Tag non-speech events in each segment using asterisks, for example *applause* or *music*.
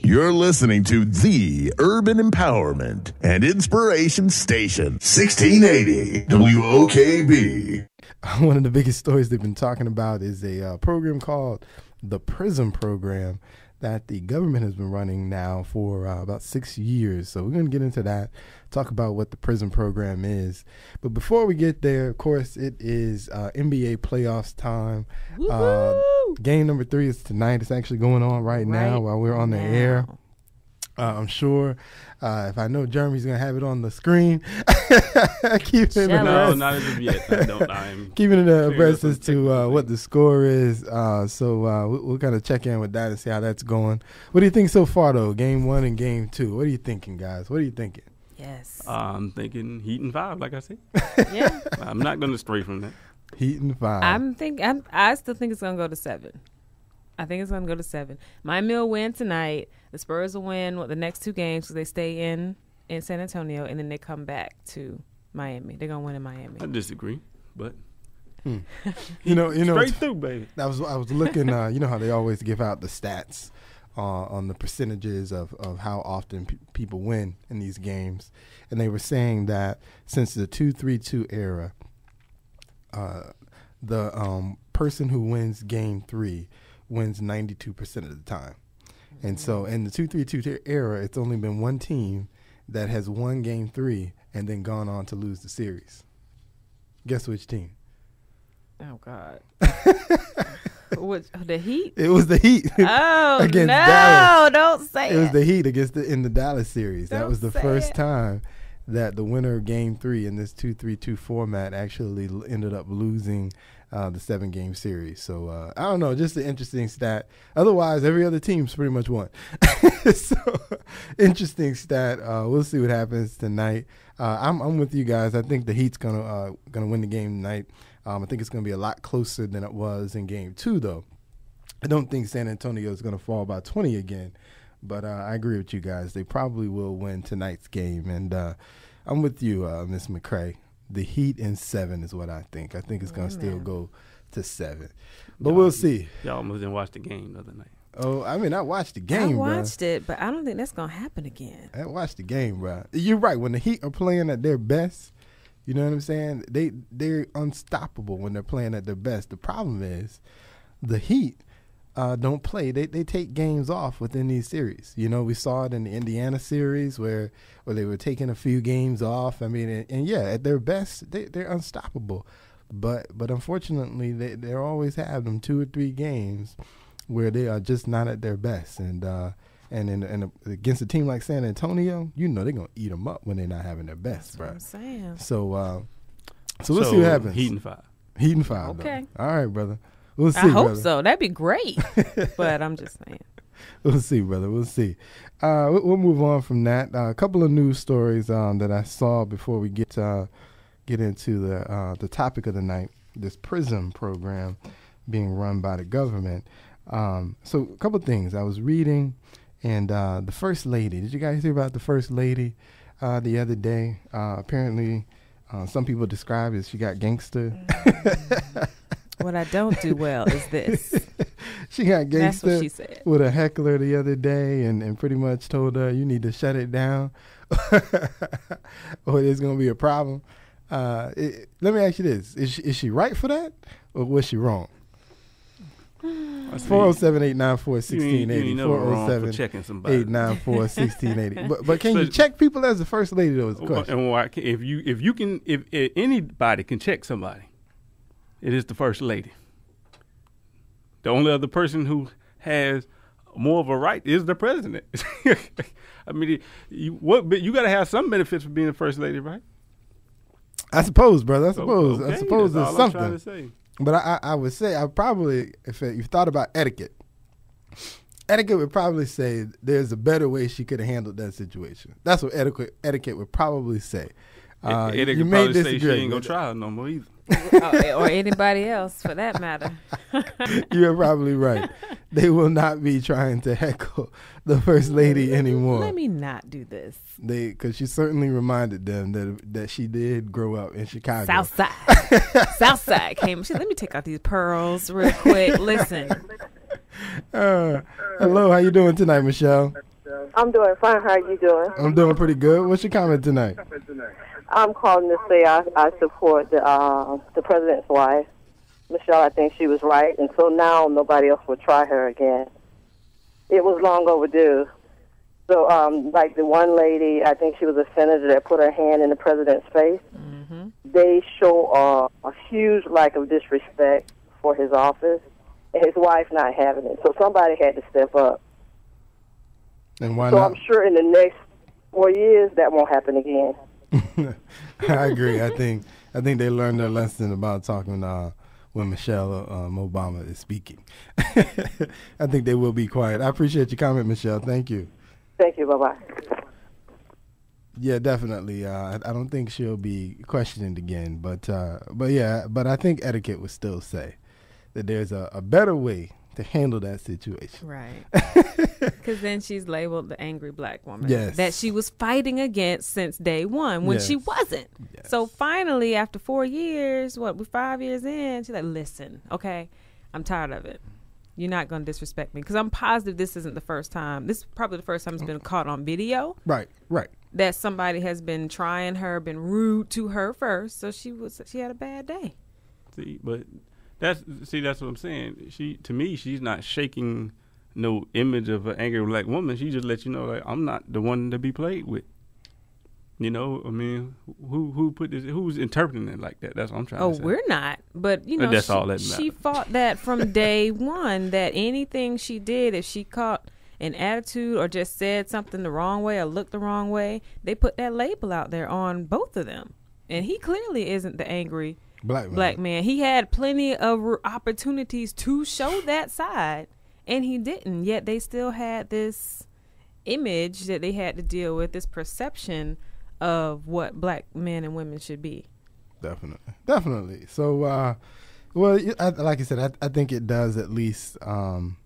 You're listening to the Urban Empowerment and Inspiration Station, 1680 WOKB. *laughs* One of the biggest stories they've been talking about is a uh, program called the PRISM Program that the government has been running now for uh, about six years. So we're going to get into that, talk about what the PRISM program is. But before we get there, of course, it is uh, NBA playoffs time. Uh, game number three is tonight. It's actually going on right, right now while we're on the now. air. Uh, I'm sure uh, if I know Jeremy's gonna have it on the screen, *laughs* keeping it no, not as of yet. I don't. I'm *laughs* keeping it abreast as to uh, what the score is. Uh, so uh, we'll, we'll kind of check in with that and see how that's going. What do you think so far, though? Game one and game two. What are you thinking, guys? What are you thinking? Yes. I'm thinking Heat and five, like I said. yeah. I'm not going to stray from that. Heat and five. I'm think. I'm, I still think it's going to go to seven. I think it's going to go to seven. My will win tonight. The Spurs will win what, the next two games because they stay in in San Antonio and then they come back to Miami. They're going to win in Miami. I disagree, but. Hmm. you know, you know, straight through, baby. I was I was looking. Uh, you know how they always give out the stats uh, on the percentages of, of how often pe- people win in these games, and they were saying that since the two three two era, uh, the um, person who wins game three wins 92% of the time. And so in the 232 era, it's only been one team that has won game three and then gone on to lose the series. Guess which team? Oh, God. *laughs* Which, the Heat? It was the Heat. Oh, *laughs* against no, Dallas. don't say it. It was the Heat against the, in the Dallas series. Don't that was the first it. time that the winner of game three in this 2 3 2 format actually ended up losing uh, the seven game series. So uh, I don't know, just an interesting stat. Otherwise, every other team's pretty much won. *laughs* so *laughs* interesting stat. Uh, we'll see what happens tonight. Uh, I'm, I'm with you guys. I think the Heat's gonna uh, gonna win the game tonight. Um, I think it's gonna be a lot closer than it was in Game Two, though. I don't think San Antonio is gonna fall by 20 again. But uh, I agree with you guys. They probably will win tonight's game, and I'm with you, Miss McCray the Heat in seven is what I think. I think it's gonna still go to seven, but y'all, we'll see. Y'all almost didn't watch the game the other night. Oh, I mean, I watched the game. I watched it, but I don't think that's gonna happen again. I watched the game, bro. You're right. When the Heat are playing at their best, you know what I'm saying? They they're unstoppable when they're playing at their best. The problem is, the Heat uh, don't play. They they take games off within these series. You know, we saw it in the Indiana series where where they were taking a few games off. I mean, and, and yeah, at their best, they they're unstoppable. But but unfortunately, they they always have them two or three games where they are just not at their best. And uh, and in, in a, against a team like San Antonio, you know they're gonna eat them up when they're not having their best, bro. I'm saying. So uh, so we'll so see what happens. Heat and five. Heat and five. Okay. Though. All right, brother. We'll see. I hope brother. so. That'd be great. *laughs* but I'm just saying. We'll see, brother. We'll see. Uh, we'll move on from that. Uh, a couple of news stories um, that I saw before we get uh, get into the uh, the topic of the night. This PRISM program being run by the government. Um, so a couple of things I was reading, and uh, the first lady. Did you guys hear about the first lady uh, the other day? apparently, some people described it as she got gangster. Mm. *laughs* What I don't do well is this. *laughs* she got gangster she with a heckler the other day and, and pretty much told her you need to shut it down *laughs* or there's going to be a problem. Uh, it, let me ask you this. Is she, is she right for that or was she wrong? 407 894 1680. 407 894 1680. *laughs* But, but can so, you check people as the first lady, though? Is the question. And why, if, you, if you can, if, if anybody can check somebody, it is the first lady. The only other person who has more of a right is the president. *laughs* I mean, you what? But you got to have some benefits for being the first lady, right? I suppose, brother. I suppose. Okay, I suppose there's something. But I, I, would say I probably, if you've thought about etiquette, etiquette would probably say there's a better way she could have handled that situation. That's what etiquette etiquette would probably say. Uh, etiquette you may disagree. Say she ain't gonna try no more either. Uh, or anybody else for that matter. *laughs* You're probably right. They will not be trying to heckle the first lady anymore. Let me not do this. They, because she certainly reminded them that that she did grow up in Chicago. Southside, *laughs* Southside came. She let me take out these pearls real quick. Listen, *laughs* uh, hello, how you doing tonight, Michelle? I'm doing fine. How are you doing? I'm doing pretty good. What's your comment tonight? I'm calling to say I, I support the uh, the president's wife, Michelle. I think she was right, and so now nobody else will try her again. It was long overdue. So, um, like the one lady, I think she was a senator that put her hand in the president's face. Mm-hmm. They show a, a huge lack of disrespect for his office, and his wife not having it. So somebody had to step up. And why so not? I'm sure in the next four years that won't happen again. *laughs* I agree. I think I think they learned their lesson about talking uh, when Michelle um, Obama is speaking. *laughs* I think they will be quiet. I appreciate your comment, Michelle. Thank you. Thank you. Bye bye. Yeah, definitely. Uh, I, I don't think she'll be questioned again, but uh, but yeah, but I think etiquette would still say that there's a, a better way to handle that situation. Right. *laughs* Because then she's labeled the angry black woman. Yes. That she was fighting against since day one when she wasn't. Yes. So finally, after four years, what, we're five years in, she's like, listen, okay, I'm tired of it. You're not going to disrespect me. Because I'm positive this isn't the first time. This is probably the first time it's been caught on video Right, right. that somebody has been trying her, been rude to her first. So she was, she had a bad day. See, but that's see, that's what I'm saying. She to me, she's not shaking no image of an angry black woman. She just lets you know like I'm not the one to be played with. You know, I mean, who who put this? Who's interpreting it like that? That's what I'm trying Oh, to say. we're not. But you uh, know, that's she, all that matters. she fought that from day *laughs* one. That anything she did, if she caught an attitude or just said something the wrong way or looked the wrong way, they put that label out there on both of them. And he clearly isn't the angry Black man. black man. He had plenty of opportunities to show that side, and he didn't. Yet they still had this image that they had to deal with, this perception of what black men and women should be. Definitely, definitely. So, uh, well, I, like I said, I, I think it does at least. Um,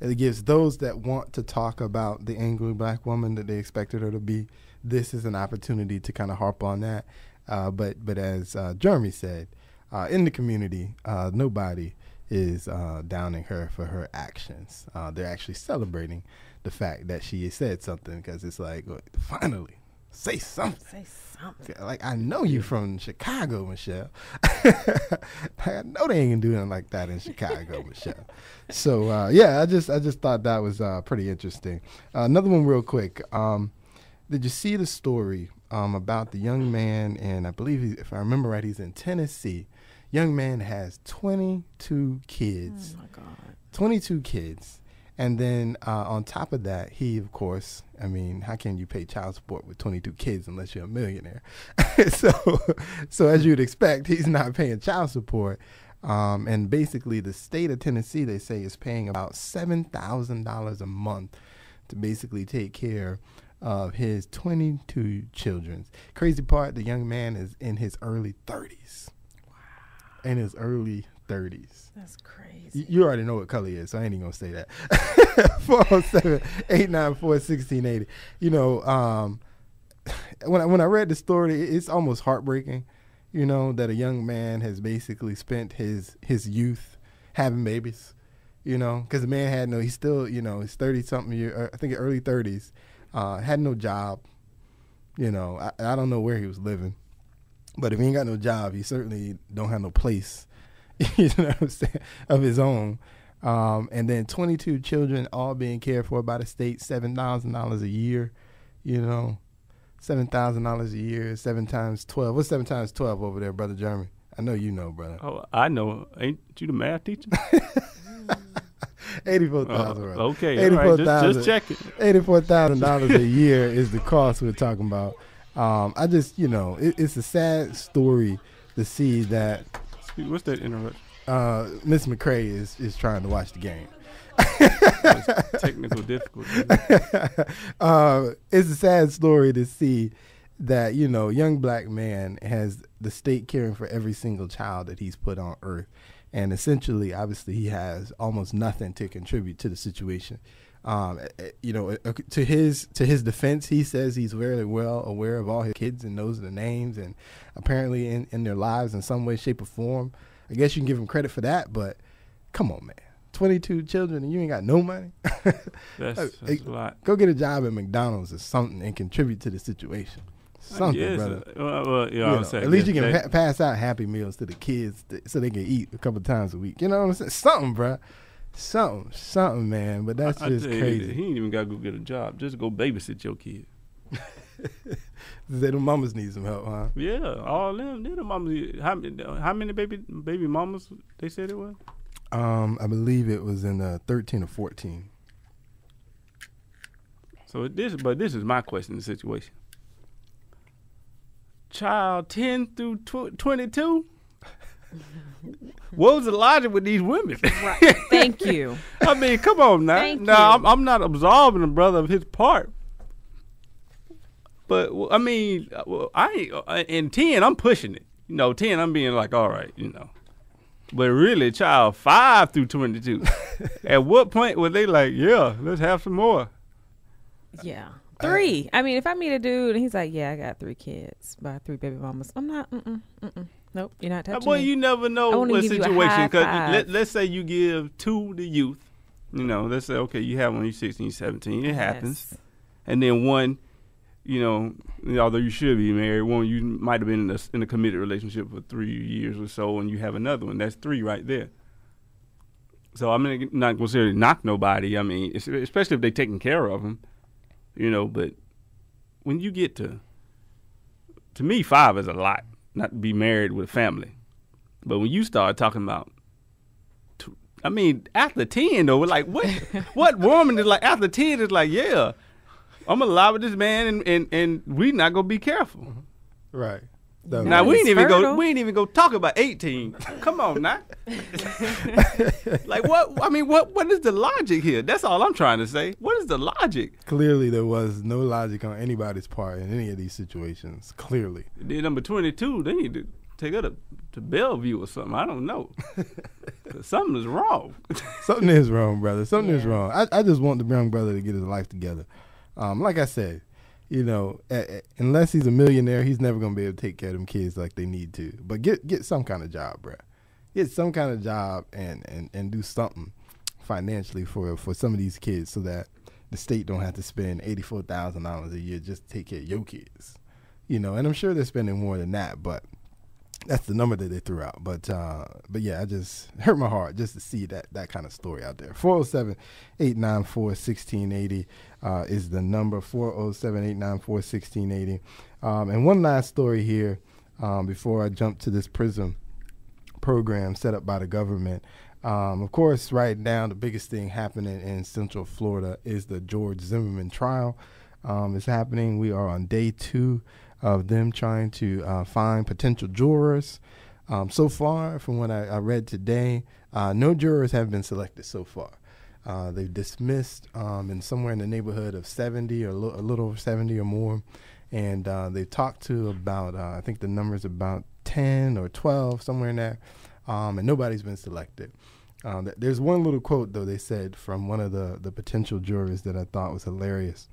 it gives those that want to talk about the angry black woman that they expected her to be. This is an opportunity to kind of harp on that. Uh, but but as uh, Jeremy said, uh, in the community, uh, nobody is uh, downing her for her actions. Uh, they're actually celebrating the fact that she said something because it's like, finally, say something. Say something. Like I know you from Chicago, Michelle. *laughs* I know they ain't gonna do nothing like that in Chicago, *laughs* Michelle. So uh, yeah, I just I just thought that was uh, pretty interesting. Uh, another one, real quick. Um, did you see the story um, about the young man? And I believe, he, if I remember right, he's in Tennessee. Young man has 22 kids. Oh my God. 22 kids. And then uh, on top of that, he, of course, I mean, how can you pay child support with 22 kids unless you're a millionaire? *laughs* so, so as you'd expect, he's not paying child support. Um, and basically, the state of Tennessee, they say, is paying about $7,000 a month to basically take care of his 22 children. Crazy part, the young man is in his early 30s. Wow. In his early 30s. That's crazy. You already know what color he is, so I ain't even gonna say that. *laughs* 407 894 1680. You know, um, when I, when I read the story, it's almost heartbreaking. You know that a young man has basically spent his his youth having babies. You know, because the man had no, he's still, you know, he's thirty something year, I think early thirties, uh, had no job. You know, I, I don't know where he was living, but if he ain't got no job, he certainly don't have no place *laughs* you know what I'm saying, of his own. Um, and then 22 children all being cared for by the state, $7,000 a year, you know, $7,000 a year, seven times 12. What's seven times 12 over there, Brother Jeremy? I know you know, brother. Oh, I know. Ain't you the math teacher? *laughs* 84,000. Uh, brother. okay, all right. Just, just check it. $84,000 a year is the cost we're talking about. Um, I just, you know, it, it's a sad story to see that What's that interruption? uh, Miss McCray is, is trying to watch the game. Technical difficulty. *laughs* uh, it's a sad story to see that you know young black man has the state caring for every single child that he's put on earth and essentially obviously he has almost nothing to contribute to the situation um, eh, eh, you know eh, to his to his defense he says he's very well aware of all his kids and knows their names and apparently in, in their lives in some way shape or form i guess you can give him credit for that but come on man 22 children and you ain't got no money. *laughs* That's, that's a lot. Go get a job at McDonald's or something and contribute to the situation. Something, Yes, brother. well, well, You I know, would say, at least you can pa- pass out happy meals to the kids th- so they can eat a couple times a week. You know what I'm saying? Something, bro. Something, something, man. But that's I- I just you, crazy. he ain't even got to go get a job. Just go babysit your kid. *laughs* The mamas need some help, huh? Yeah, all them. They the mamas. How, many- how many baby baby mamas they said it was? Um, I believe it was in uh, 13 or 14. So this, but this is my question, the situation. Child ten through tw- twenty-two. what was the logic with these women? Right. Thank you. *laughs* I mean, come on now. Thank now you. I'm, I'm not absolving the brother of his part. But well, I mean, well, I uh, in ten, I'm pushing it. You know, ten, I'm being like, all right, you know. But really, child five through twenty-two. *laughs* at what point were they like, yeah, let's have some more? Yeah. Three. I mean, if I meet a dude and he's like, "Yeah, I got three kids by three baby mamas," I'm not. Mm-mm, mm-mm. Nope, you're not Uh, touching me. you never know what situation. Because let, let's say you give two to youth. You know, let's say okay, you have one, you're 16, 17. It happens. And then one, you know, although you should be married, one you might have been in a, in a committed relationship for three years or so, and you have another one. That's three right there. So I'm not not going to say knock nobody. I mean, especially if they're taking care of them, you know. But when you get to, to me, five is a lot. Not to be married with a family, but when you start talking about I mean, after ten though, we're like what? *laughs* what woman is like after ten is like, yeah, I'm gonna lie with this man, and and and we not gonna be careful. Mm-hmm. Right. That Now we ain't even go. fertile. We ain't even go talk about eighteen. Come on now. *laughs* like what? I mean, what? What is the logic here? That's all I'm trying to say. What is the logic? Clearly, there was no logic on anybody's part in any of these situations. Clearly. Then number twenty two, they need to take her to, to Bellevue or something. I don't know. *laughs* something is wrong. *laughs* Something is wrong, brother. Something is wrong. I, I just want the young brother to get his life together. Um, like I said, you know, unless he's a millionaire, he's never gonna be able to take care of them kids like they need to. But get get some kind of job, bruh. Get some kind of job and, and, and do something financially for for some of these kids so that the state don't have to spend eighty four thousand dollars a year just to take care of your kids. You know, and I'm sure they're spending more than that, but that's the number that they threw out. But uh, but yeah, I just hurt my heart just to see that that kind of story out there. 407 894 1680 uh, is the number 407 894 1680. Um, and one last story here um, before I jump to this PRISM program set up by the government. Um, of course, right now, the biggest thing happening in Central Florida is the George Zimmerman trial. Um, it's happening. We are on day two of them trying to uh, find potential jurors. Um, so far, from what I, I read today, uh, no jurors have been selected so far. Uh, they've dismissed um, in somewhere in the neighborhood of 70 or a a little over 70 or more. And uh, they've talked to about, uh, I think the number's about 10 or 12, somewhere in there. Um, and nobody's been selected. Um, th- there's one little quote, though, they said from one of the, the potential jurors that I thought was hilarious.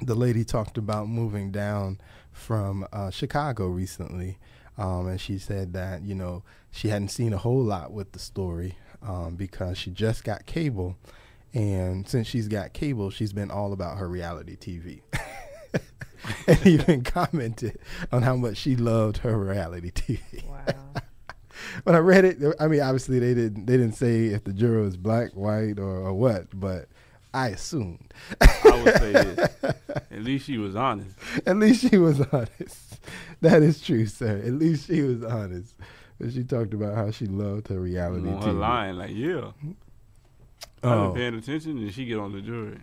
The lady talked about moving down from uh, Chicago recently. Um, and she said that, you know, she hadn't seen a whole lot with the story um, because she just got cable. And since she's got cable, she's been all about her reality TV. *laughs* and *laughs* even commented on how much she loved her reality TV. Wow. *laughs* when I read it, I mean, obviously they didn't they didn't say if the juror was black, white, or, or what, but I assumed. I would say this. At least she was honest. At least she was honest. That is true, sir. At least she was honest. But she talked about how she loved her reality On her TV. line, like, yeah. I've Oh. been paying attention, and she get on the jury.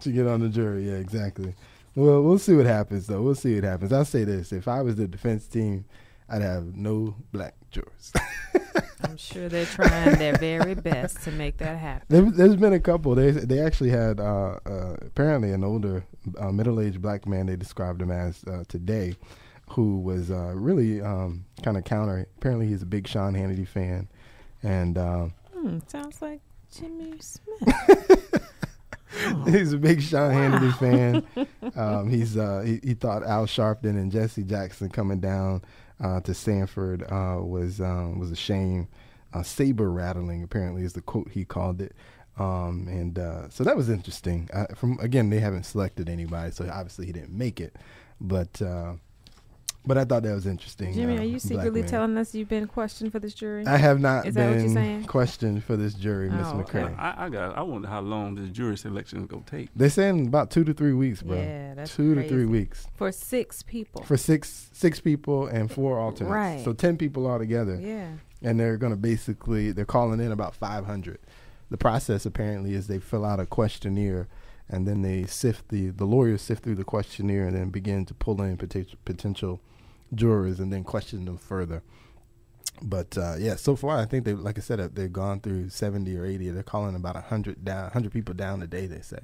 She get on the jury, yeah, exactly. Well, we'll see what happens, though. We'll see what happens. I'll say this: if I was the defense team, I'd have no black jurors. *laughs* I'm sure they're trying their very best to make that happen. There, there's been a couple. They they actually had uh, uh, apparently an older uh, middle-aged black man. They described him as uh, today, who was uh, really um, kind of counter. Apparently, he's a big Sean Hannity fan, and uh, Hmm, sounds like Jimmy Smith. *laughs* he's a big Sean Hannity fan. *laughs* Um, he's uh, he, he thought Al Sharpton and Jesse Jackson coming down uh, to Sanford uh, was um, was a shame. uh, saber rattling. Apparently, is the quote he called it. Um, and uh, so that was interesting. Uh, from again, they haven't selected anybody, so obviously he didn't make it. But uh, but I thought that was interesting. Jimmy, uh, are you secretly telling us you've been questioned for this jury? I have not Is been questioned for this jury, Miss oh, McCray. Okay. I, I, got. I wonder how long this jury selection is gonna take. They're saying about two to three weeks, bro. Yeah, that's two crazy. to three weeks for six people. For six six people and four alternates. Right. So ten people altogether. Yeah. And they're gonna basically they're calling in about five hundred. The process apparently is they fill out a questionnaire and then they sift the the lawyers sift through the questionnaire and then begin to pull in potential potential jurors and then question them further. But uh, yeah, so far I think they, like I said, uh, they've gone through seventy or eighty. They're calling about hundred down, hundred people down a day. They say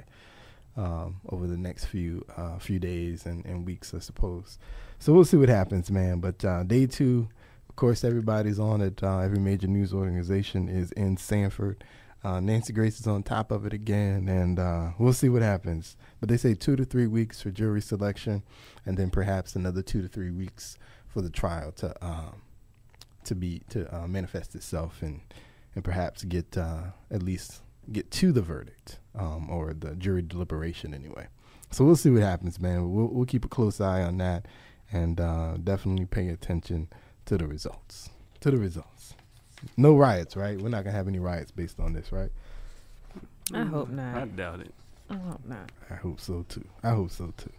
um, over the next few uh, few days and, and, weeks, I suppose. So we'll see what happens, man. But uh, day two, of course, everybody's on it. Uh, every major news organization is in Sanford. Uh, Nancy Grace is on top of it again, and we'll see what happens. But they say two to three weeks for jury selection, and then perhaps another two to three weeks for the trial to um, to be to uh, manifest itself and and perhaps get uh, at least get to the verdict um, or the jury deliberation anyway. So we'll see what happens, man. We'll we'll keep a close eye on that, and uh, definitely pay attention to the results. To the results. No riots, right? We're not gonna have any riots based on this, right? I hope not. I doubt it. I hope not. I hope so too. I hope so too.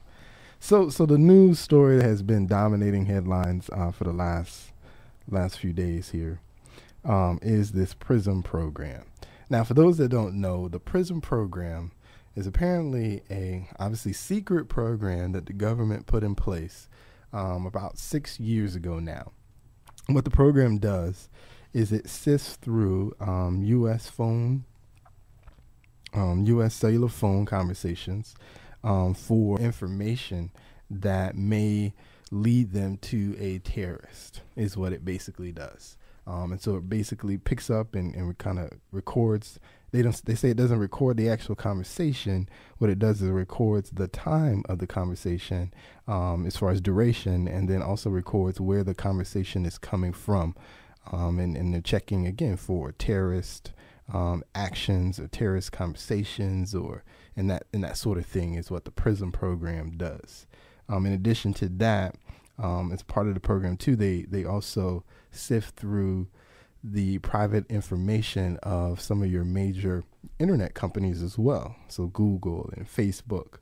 So, so the news story that has been dominating headlines uh, for the last last few days here um, is this PRISM program. Now, for those that don't know, the PRISM program is apparently a obviously secret program that the government put in place um, about six years ago now. What the program does is it sifts through um, U.S. phone, um, U.S. cellular phone conversations um, for information that may lead them to a terrorist, is what it basically does. Um, and so it basically picks up and, and kind of records. They don't. They say it doesn't record the actual conversation. What it does is it records the time of the conversation, um, as far as duration, and then also records where the conversation is coming from um, and, and they're checking again for terrorist um, actions or terrorist conversations or and that and that sort of thing is what the PRISM program does. Um, in addition to that, um, as part of the program too, they they also sift through the private information of some of your major internet companies as well. So Google and Facebook,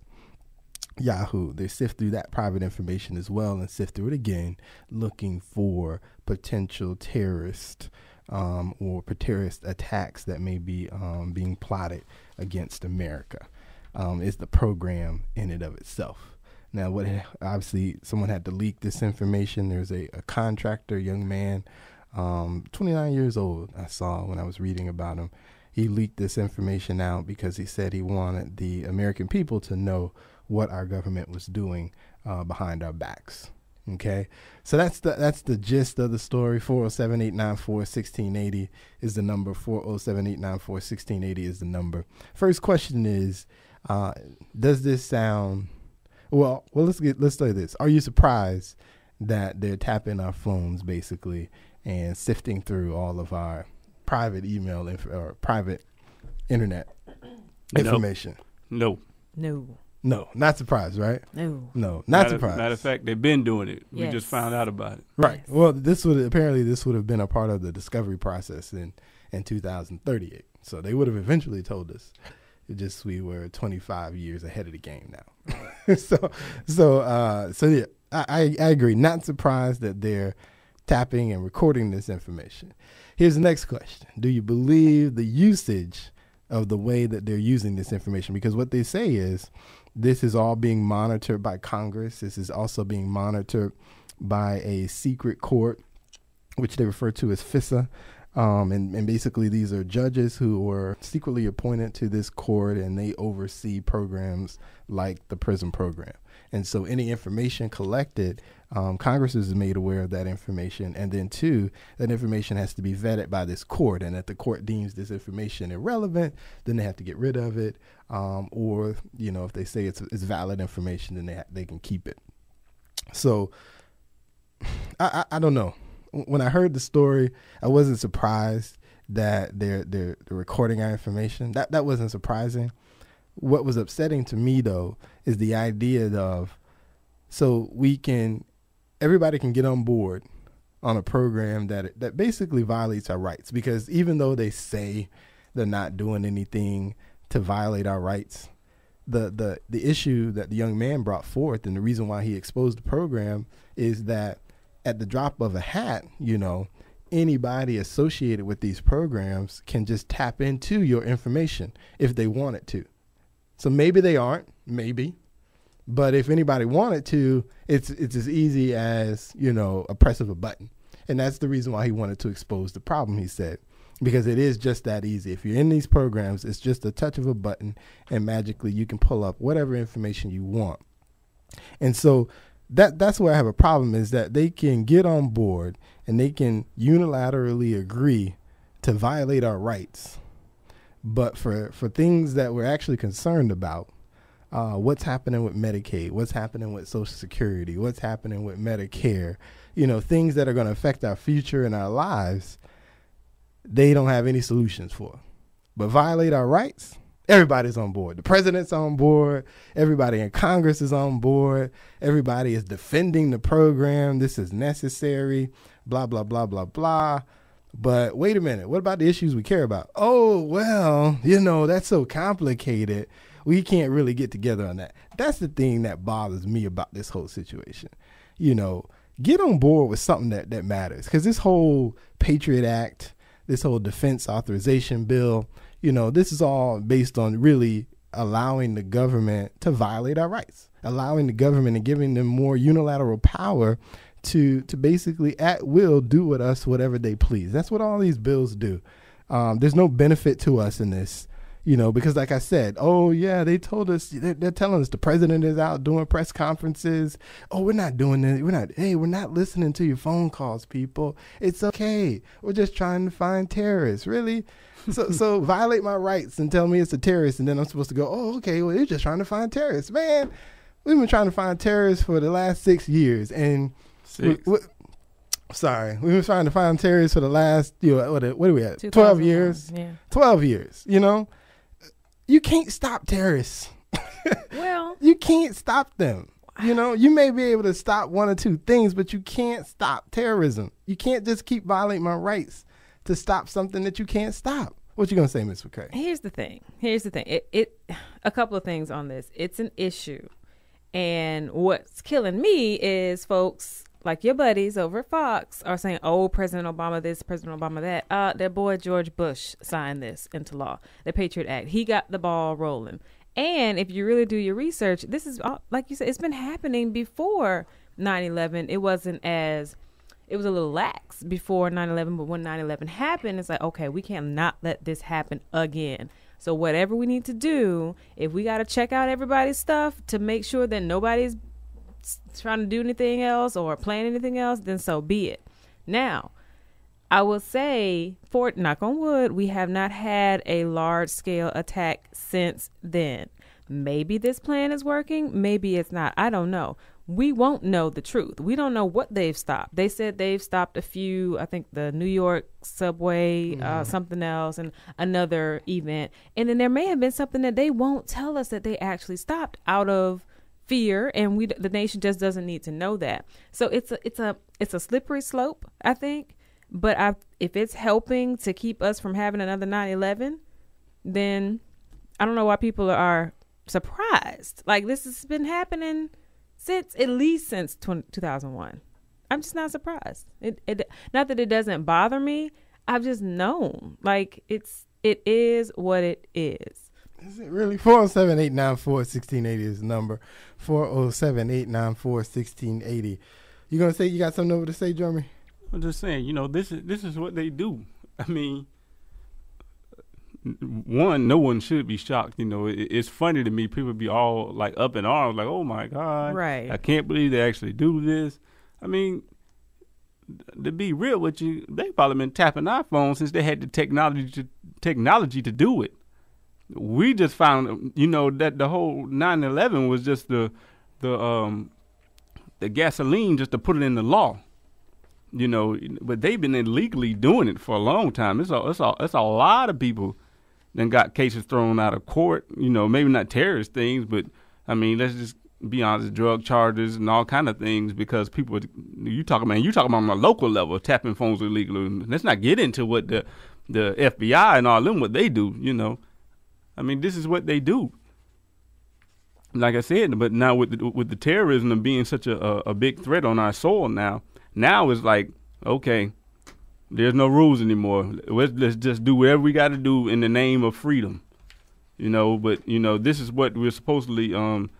Yahoo, they sift through that private information as well and sift through it again, looking for potential terrorist um, or terrorist attacks that may be um, being plotted against America. Um, is the program in and of itself. Now, what obviously someone had to leak this information. There's a, a contractor, young man, um, 29 years old. I saw when I was reading about him. He leaked this information out because he said he wanted the American people to know what our government was doing uh, behind our backs. Okay, so that's the that's the gist of the story. Four zero oh seven eight nine four sixteen eighty is the number. Four zero oh seven eight nine four sixteen eighty is the number. First question is, uh, does this sound? Well, well, let's get let's say this. Are you surprised that they're tapping our phones basically and sifting through all of our private email inf- or private internet information? No. No. No, not surprised, right? No, no, not matter, surprised. Matter of fact, they've been doing it. Yes. We just found out about it. Right. Well, this would apparently this would have been a part of the discovery process in in 2038. So they would have eventually told us. It just we were 25 years ahead of the game now. *laughs* so so uh, so yeah, I, I agree. Not surprised that they're tapping and recording this information. Here's the next question: Do you believe the usage of the way that they're using this information? Because what they say is this is all being monitored by Congress. This is also being monitored by a secret court, which they refer to as FISA. Um, and, and basically, these are judges who were secretly appointed to this court and they oversee programs like the PRISM program. And so, any information collected, um, Congress is made aware of that information. And then, two, that information has to be vetted by this court. And if the court deems this information irrelevant, then they have to get rid of it. Um, or, you know, if they say it's, it's valid information, then they, ha- they can keep it. So, *sighs* I, I, I don't know. when I heard the story, I wasn't surprised that they're they're, they're recording our information. That that wasn't surprising. What was upsetting to me though is the idea of so we can everybody can get on board on a program that that basically violates our rights because even though they say they're not doing anything to violate our rights, the the the issue that the young man brought forth and the reason why he exposed the program is that at the drop of a hat, you know, anybody associated with these programs can just tap into your information if they wanted to. So maybe they aren't, maybe. But if anybody wanted to, it's it's as easy as, you know, a press of a button. And that's the reason why he wanted to expose the problem, he said. Because it is just that easy. If you're in these programs, it's just a touch of a button and magically you can pull up whatever information you want. And so that that's where I have a problem is that they can get on board and they can unilaterally agree to violate our rights. But for, for things that we're actually concerned about, uh, what's happening with Medicaid, what's happening with Social Security, what's happening with Medicare, you know, things that are going to affect our future and our lives, they don't have any solutions for. But violate our rights, everybody's on board. The president's on board. Everybody in Congress is on board. Everybody is defending the program. This is necessary. Blah, blah, blah, blah, blah. But wait a minute. What about the issues we care about? Oh, well, you know, that's so complicated. We can't really get together on that. That's the thing that bothers me about this whole situation. You know, get on board with something that, that matters. Because this whole Patriot Act, this whole defense authorization bill, you know, this is all based on really allowing the government to violate our rights, allowing the government and giving them more unilateral power to to basically at will do with us whatever they please. That's what all these bills do. Um, there's no benefit to us in this you know, because like I said, oh yeah, they told us they're, they're, telling us the president is out doing press conferences. Oh, we're not doing it. We're not. Hey, we're not listening to your phone calls, people. It's okay. We're just trying to find terrorists. Really? So so *laughs* violate my rights and tell me it's a terrorist, and then I'm supposed to go, oh okay, well they're just trying to find terrorists, man. We've been trying to find terrorists for the last six years, and. Six. We, we, sorry, we've been trying to find terrorists for the last, you know, what, what are we at? Twelve years. Yeah. Twelve years. You know, you can't stop terrorists. *laughs* well, you can't stop them. You know, you may be able to stop one or two things, but you can't stop terrorism. You can't just keep violating my rights to stop something that you can't stop. What you gonna say, Miss McCray? Here's the thing. Here's the thing. It, it a couple of things on this. It's an issue, and what's killing me is folks like your buddies over Fox are saying, "Oh, President Obama this, President Obama that." Uh, their boy George Bush signed this into law, the Patriot Act. He got the ball rolling. And if you really do your research, this is all, like you said, it's been happening before 9/11. It wasn't as it was a little lax before 9/11, but when 9/11 happened, it's like, okay, we cannot let this happen again. So whatever we need to do, if we got to check out everybody's stuff to make sure that nobody's trying to do anything else or plan anything else, then so be it. Now, I will say, for knock on wood, we have not had a large scale attack since then. Maybe this plan is working, maybe it's not. I don't know. We won't know the truth. We don't know what they've stopped. They said they've stopped a few, I think the New York subway, mm. uh, mm-hmm. something else, and another event. And then there may have been something that they won't tell us that they actually stopped out of fear and we the nation just doesn't need to know that. So it's a it's a it's a slippery slope i think. But I, if it's helping to keep us from having another 9-11 then i don't know why people are surprised. Like this has been happening since at least since 20, 2001 i'm just not surprised. It, it not that it doesn't bother me. I've just known. Like it's it is what it is is it really? 407 894 1680 is the number. 407 894 1680. You going to say you got something over to say, Jeremy? I'm just saying, you know, this is this is what they do. I mean, one, no one should be shocked. You know, it, it's funny to me. People be all like up in arms, like, "Oh my god, right? I can't believe they actually do this." I mean, to be real with you, they probably been tapping iPhones since they had the technology to technology to do it we just found, you know, that the whole 9/11 was just the the um the gasoline just to put it in the law. you know, but they've been illegally doing it for a long time. It's a it's a it's a lot of people then got cases thrown out of court. You know, maybe not terrorist things, but I mean, let's just be honest, drug charges and all kind of things because people you talk about you talk about on a local level tapping phones illegally. Let's not get into what the the FBI and all them what they do. You know, I mean, this is what they do. Like I said, but now with the, with the terrorism and being such a, a, a big threat on our soil now, now it's like okay, there's no rules anymore. Let's, let's just do whatever we got to do in the name of freedom. You know, but you know this is what we're supposedly um,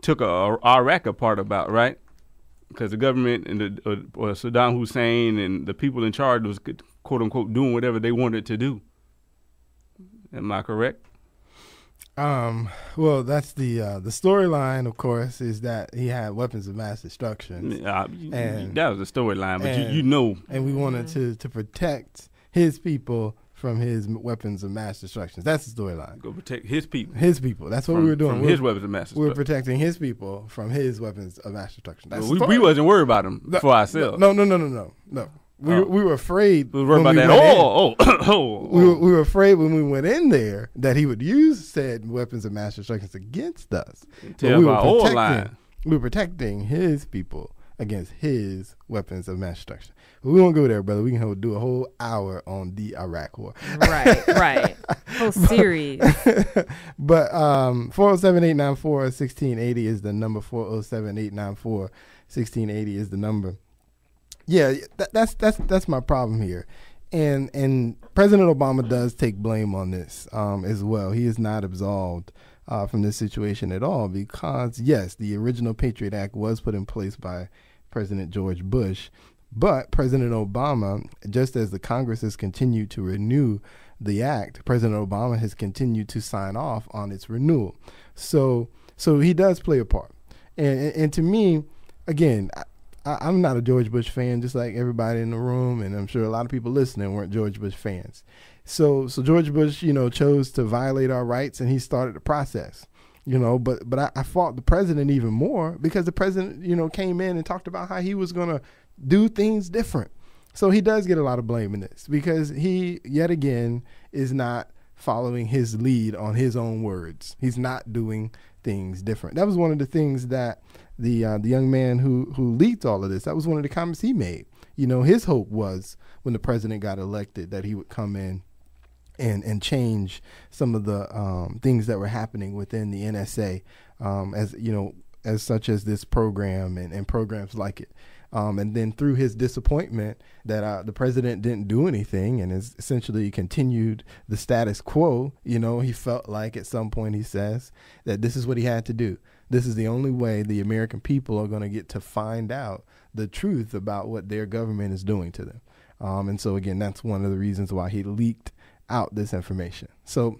took a, a Iraq apart about, right? Because the government and the uh, Saddam Hussein and the people in charge was quote unquote doing whatever they wanted to do. Am I correct? Um, well, that's the uh, the storyline. Of course, is that he had weapons of mass destruction, uh, and that was the storyline. But and, you, you, know, and we wanted to to protect his people from his weapons of mass destruction. That's the storyline. Go protect his people. His people. That's what from, we were doing. From his weapons of mass destruction. We were protecting his people from his weapons of mass destruction. That's well, we, we wasn't worried about them no, for ourselves. No, no, no, no, no, no. We, oh. we were afraid. We were about we that. Oh, oh, oh, We were, we were afraid when we went in there that he would use said weapons of mass destruction against us. Tell we were protecting. We were protecting his people against his weapons of mass destruction. But we won't go there, brother. We can do a whole hour on the Iraq War. Right, *laughs* right. Whole series. *laughs* but um, 407-894-1680 is the number. 407-894-1680 is the number. Yeah, that, that's that's that's my problem here. And and President Obama does take blame on this um, as well. He is not absolved uh, from this situation at all because yes, the original Patriot Act was put in place by President George Bush, but President Obama, just as the Congress has continued to renew the act, President Obama has continued to sign off on its renewal. So, so he does play a part. And, and, and to me, again, I, am not a George Bush fan, just like everybody in the room, and I'm sure a lot of people listening weren't George Bush fans. So, so George Bush, you know, chose to violate our rights, and he started the process you know but but I, I, fought the president even more because the president you know came in and talked about how he was going to do things different. So he does get a lot of blame in this because he, yet again, is not following his lead on his own words. He's not doing things different. That was one of the things that the uh, the young man who who leaked all of this. That was one of the comments he made. You know, his hope was when the president got elected that he would come in and and change some of the um, things that were happening within the NSA, um, as you know, as such as this program and, and programs like it. Um, and then through his disappointment that uh, the president didn't do anything and has essentially continued the status quo, you know, he felt like at some point he says that this is what he had to do. This is the only way the American people are going to get to find out the truth about what their government is doing to them. Um, and so again, that's one of the reasons why he leaked out this information. So,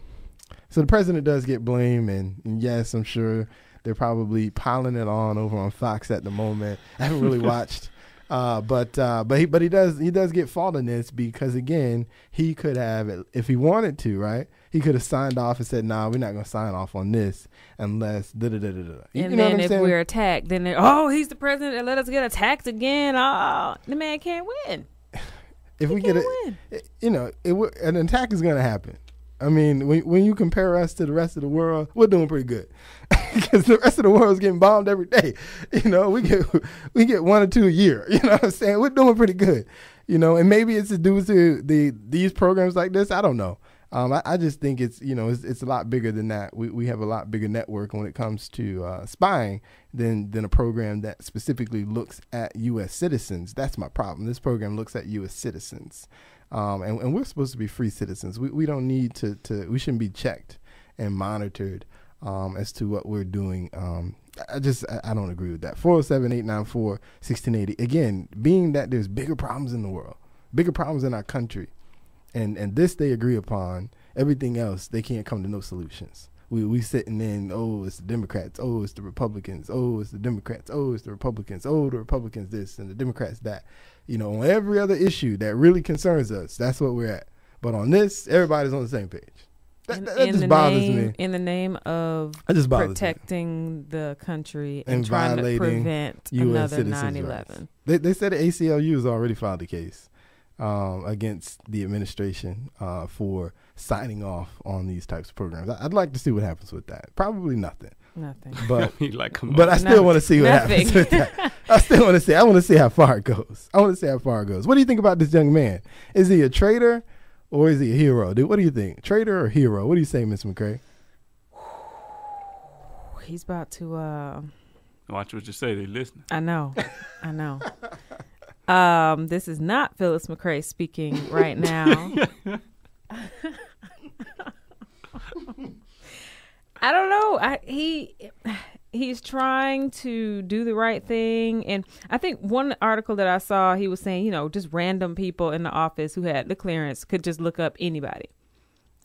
so the president does get blamed, and, and yes, I'm sure they're probably piling it on over on Fox at the moment. I haven't really *laughs* watched. Uh, but uh, but he but he does he does get fault in this because again he could have if he wanted to right he could have signed off and said nah we're not gonna sign off on this unless da da da da da. And then if saying? we're attacked, then oh he's the president and let us get attacked again. Oh the man can't win. if he we get it, you know it, an attack is gonna happen. I mean, when when you compare us to the rest of the world, we're doing pretty good *laughs* because the rest of the world is getting bombed every day. *laughs* You know, we get *laughs* we get one or two a year. You know what I'm saying? We're doing pretty good. You know, and maybe it's due to the these programs like this. I don't know. Um, I, I, just think it's you know it's, it's a lot bigger than that. We we have a lot bigger network when it comes to uh, spying than than a program that specifically looks at U.S. citizens. That's my problem. This program looks at U.S. citizens. Um, and, and, we're supposed to be free citizens. We, we don't need to, to, we shouldn't be checked and monitored um, as to what we're doing. Um, I just, I, don't agree with that. 407 894 1680. Again, being that there's bigger problems in the world, bigger problems in our country, and, and this they agree upon, everything else, they can't come to no solutions. We, we sitting in, oh, it's the Democrats, oh, it's the Republicans, oh, it's the Democrats, oh, it's the Republicans, oh, the Republicans this and the Democrats that you know, on every other issue that really concerns us, that's what we're at. But on this, everybody's on the same page. That, in, that in just the bothers name, me. In the name of That just bothers me. protecting the country and, And trying to prevent U.S. another citizens' 9/11. rights. They, they said the ACLU has already filed a case um, against the administration uh, for signing off on these types of programs. I, I'd like to see what happens with that. Probably nothing, Nothing. but *laughs* like, come but on. I still want to see what Nothing. happens with that. I still want to see. I want to see how far it goes. I want to see how far it goes. What do you think about this young man? Is he a traitor or is he a hero? Dude, what do you think? Traitor or hero? What do you say, Miss McCray? *sighs* He's about to. uh Watch what you say. They listening. I know. I know. Um, this is not Phyllis McCray speaking right now. *laughs* *laughs* I don't know. I he he's trying to do the right thing and I think one article that I saw he was saying, you know, just random people in the office who had the clearance could just look up anybody.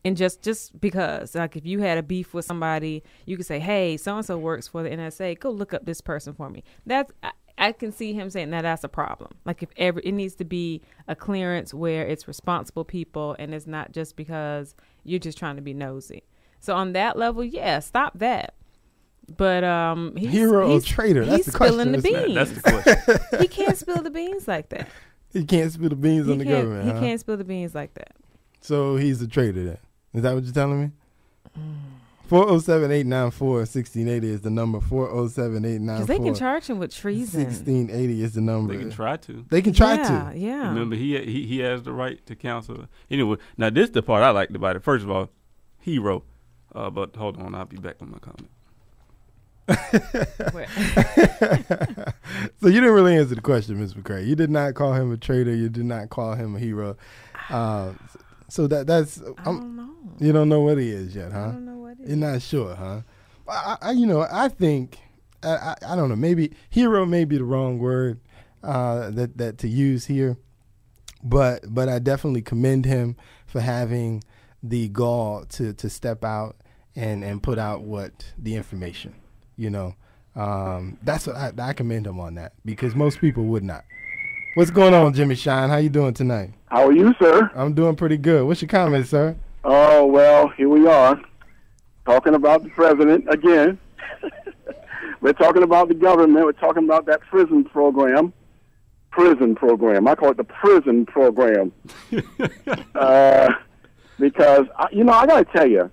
And just just because like if you had a beef with somebody, you could say, "Hey, so and so works for the NSA. Go look up this person for me." That's I, I can see him saying that that's a problem. Like if ever it needs to be a clearance where it's responsible people and it's not just because you're just trying to be nosy. So on that level, yeah, stop that. But um, he's, Hero or traitor? That's he's the question, spilling the isn't beans. that's the question. *laughs* he can't spill the beans like that. He can't spill the beans He on the government. he huh? can't spill the beans like that. So he's a traitor then. Is that what you're telling me? 407 894 1680 is the number. 407 Because they can charge him with treason. 1680 is the number. They can try to. They can try yeah, to. Yeah. Remember, he, he he has the right to counsel. Anyway, now this is the part I liked about it. First of all, hero. Uh, but hold on, I'll be back on my comment. *laughs* So you didn't really answer the question, Ms. McCray. You did not call him a traitor. You did not call him a hero. Uh, so that that's I um, don't know. you don't know what he is yet, I huh? don't know what it You're is. not sure, huh? I, I you know, I think I, I, I don't know. Maybe hero may be the wrong word uh, that that to use here, but but I definitely commend him for having the gall to to step out and and put out what the information. You know, um, that's what I, I commend him on that because most people would not. What's going on, Jimmy Shine? How you doing tonight? How are you, sir? I'm doing pretty good. What's your comment, sir? Oh, well, here we are, talking about the president again. *laughs* We're talking about the government. We're talking about that prison program. Prison program. I call it the prison program. *laughs* uh, because, I, you know, I got to tell you,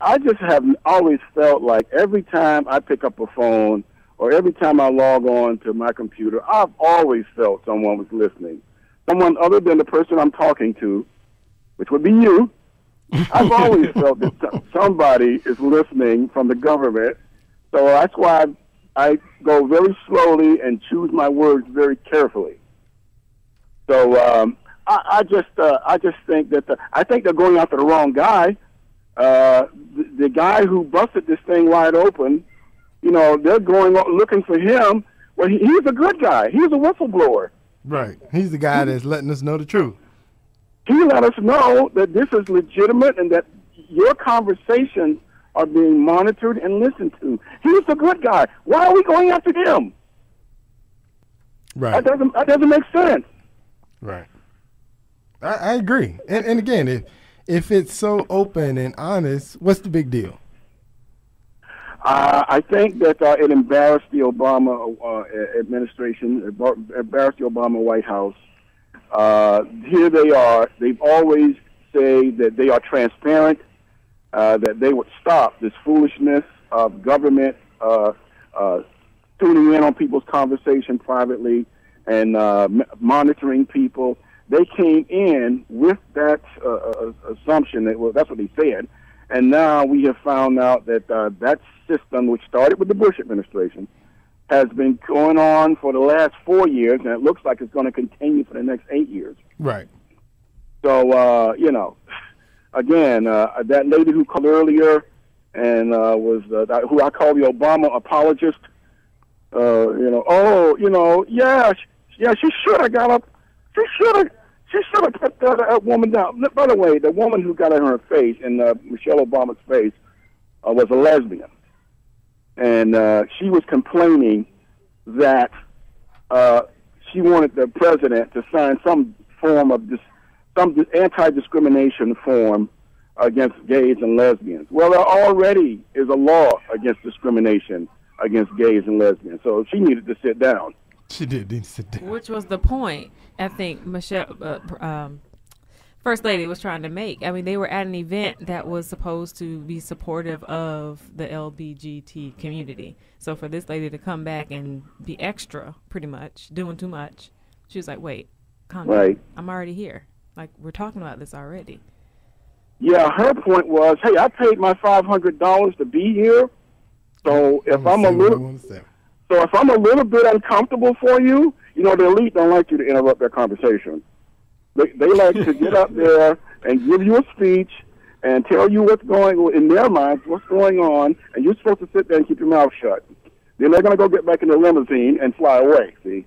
I just have always felt like every time I pick up a phone or every time I log on to my computer, I've always felt someone was listening. Someone other than the person I'm talking to, which would be you. I've always *laughs* felt that somebody is listening from the government. So that's why I, I go very slowly and choose my words very carefully. So um, I, I just uh, I just think that the, I think they're going after the wrong guy. Uh, the, the guy who busted this thing wide open, you know, they're going looking for him. Well, he, he's a good guy. He's a whistleblower. Right. He's the guy that's letting us know the truth. he let us know that this is legitimate and that your conversations are being monitored and listened to. He's the good guy. Why are we going after him? Right. That doesn't that doesn't make sense. Right. I, I agree. And, and again, if if it's so open and honest, what's the big deal? Uh, I think that uh, it embarrassed the Obama uh, administration, embarrassed the Obama White House. Uh, here they are. They've always say that they are transparent, uh, that they would stop this foolishness of government uh, tuning in on people's conversation privately and monitoring people. They came in with that uh, uh, assumption that well, that's what they said, and now we have found out that uh, that system, which started with the Bush administration, has been going on for the last four years, and it looks like it's going to continue for the next eight years. Right. So uh, you know, again, uh, that lady who called earlier and uh, was uh, who I call the Obama apologist. Uh, you know, oh, you know, yeah, sh- yeah, she should have got up. She should have. She should have put that, woman down. By the way, the woman who got in her face, in uh, Michelle Obama's face, uh, was a lesbian, and uh, she was complaining that uh, she wanted the president to sign some form of dis- some dis- anti-discrimination form against gays and lesbians. Well, there already is a law against discrimination against gays and lesbians. So she needed to sit down. *laughs* She did need to sit down. Which was the point I think Michelle, uh, um, First Lady, was trying to make. I mean, they were at an event that was supposed to be supportive of the LBGT community. So for this lady to come back and be extra, pretty much doing too much, she was like, "Wait, calm Right. down. I'm already here. Like we're talking about this already." Yeah, her point was, hey, I paid my five hundred dollars to be here. So if I'm a Say what I little, wanna say. So if I'm a little bit uncomfortable for you, you know, the elite don't like you to interrupt their conversation. They they like to get up *laughs* there and give you a speech and tell you what's going on in their minds, what's going on, and you're supposed to sit there and keep your mouth shut. Then they're going to go get back in the limousine and fly away. See,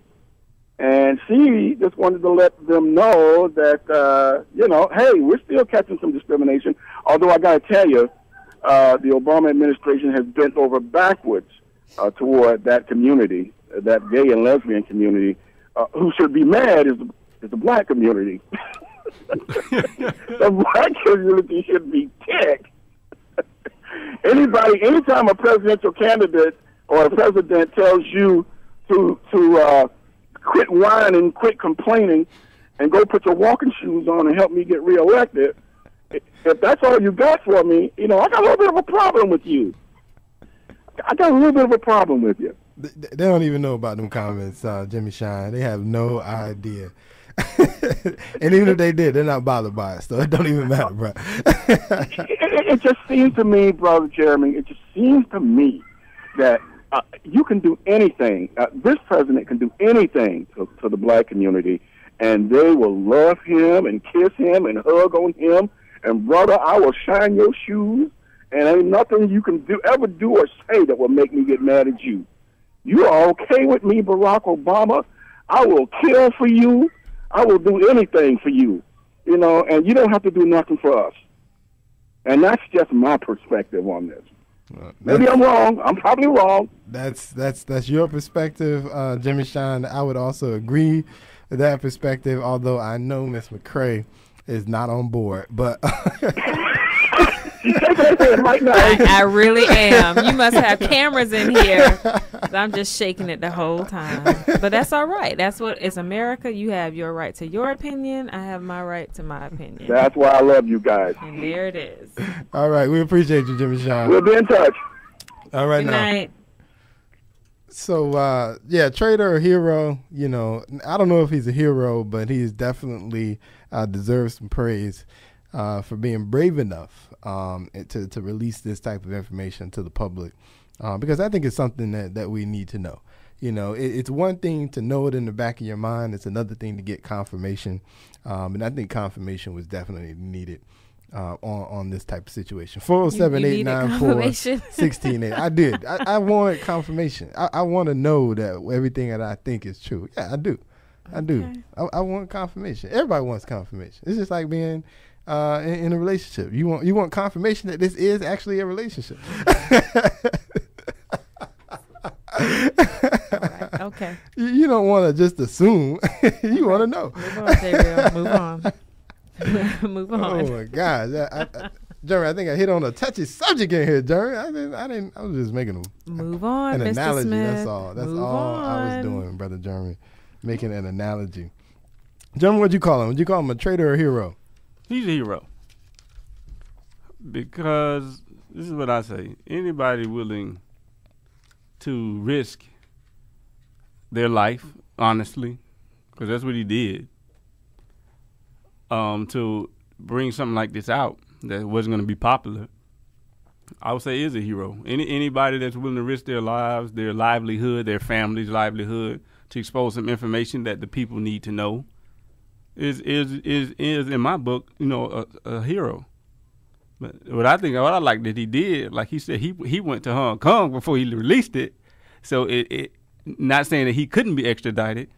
and she just wanted to let them know that uh, you know, hey, we're still catching some discrimination. Although I got to tell you, uh, the Obama administration has bent over backwards uh, toward that community, that gay and lesbian community. Uh, who should be mad is the, is the black community. *laughs* the *laughs* black community should be ticked. *laughs* Anybody, anytime a presidential candidate or a president tells you to to uh, quit whining, quit complaining, and go put your walking shoes on and help me get reelected, if that's all you got for me, you know, I got a little bit of a problem with you. I got a little bit of a problem with you. They, don't even know about them comments, uh, Jimmy Shine. They have no idea. *laughs* and even if they did, they're not bothered by it, so it don't even matter, bro. *laughs* it, it, it just seems to me, brother Jeremy, it just seems to me that uh, you can do anything. Uh, this president can do anything to, to the black community, and they will love him and kiss him and hug on him. And brother, I will shine your shoes, and ain't nothing you can do ever do or say that will make me get mad at you. You are okay with me, Barack Obama. I will kill for you. I will do anything for you. You know, and you don't have to do nothing for us. And that's just my perspective on this. Maybe I'm wrong. I'm probably wrong. That's that's that's your perspective, uh, Jimmy Shine. I would also agree with that perspective, although I know Miss McCray is not on board. But *laughs* *laughs* right now. I, I really am. You must have cameras in here. I'm just shaking it the whole time. But that's all right. That's what it's America. You have your right to your opinion. I have my right to my opinion. That's why I love you guys. and there it is. all right, we appreciate you, Jimmy Shine. We'll be in touch. All right Good now. night. So uh, yeah, traitor or hero, you know, I don't know if he's a hero, but he's definitely uh, deserves some praise uh, for being brave enough um, to to release this type of information to the public, uh, because I think it's something that that we need to know. You know, it, it's one thing to know it in the back of your mind; it's another thing to get confirmation, um, and I think confirmation was definitely needed. Uh, on on this type of situation, four zero seven You- you eight nine four confirmation? *laughs* 16 I did. I, I want confirmation. I, I want to know that everything that I think is true. Yeah, I do. I do. Okay. I, I want confirmation. Everybody wants confirmation. It's just like being uh, in, in a relationship. You want you want confirmation that this is actually a relationship. Right. Okay. *laughs* you, you don't want to just assume. *laughs* you want to know. Move on, Gabriel. Move on. *laughs* Move on. Oh my God, I, I, I, Jeremy, I think I hit on a touchy subject in here, Jeremy. I didn't. I didn't. I was just making a Move on, an Mr. analogy. Smith. That's all. That's Move all I was doing, brother Jeremy, making an analogy. Jeremy, what'd you call him? Would you call him a traitor or a hero? He's a hero. Because this is what I say anybody willing to risk their life, honestly, because that's what he did, um, to bring something like this out that wasn't going to be popular, I would say is a hero. Any Anybody that's willing to risk their lives, their livelihood, their family's livelihood to expose some information that the people need to know is is is is in my book, you know, a, a hero. But what I think, what I like that he did, like he said, he he went to Hong Kong before he released it. So it, it not saying that he couldn't be extradited,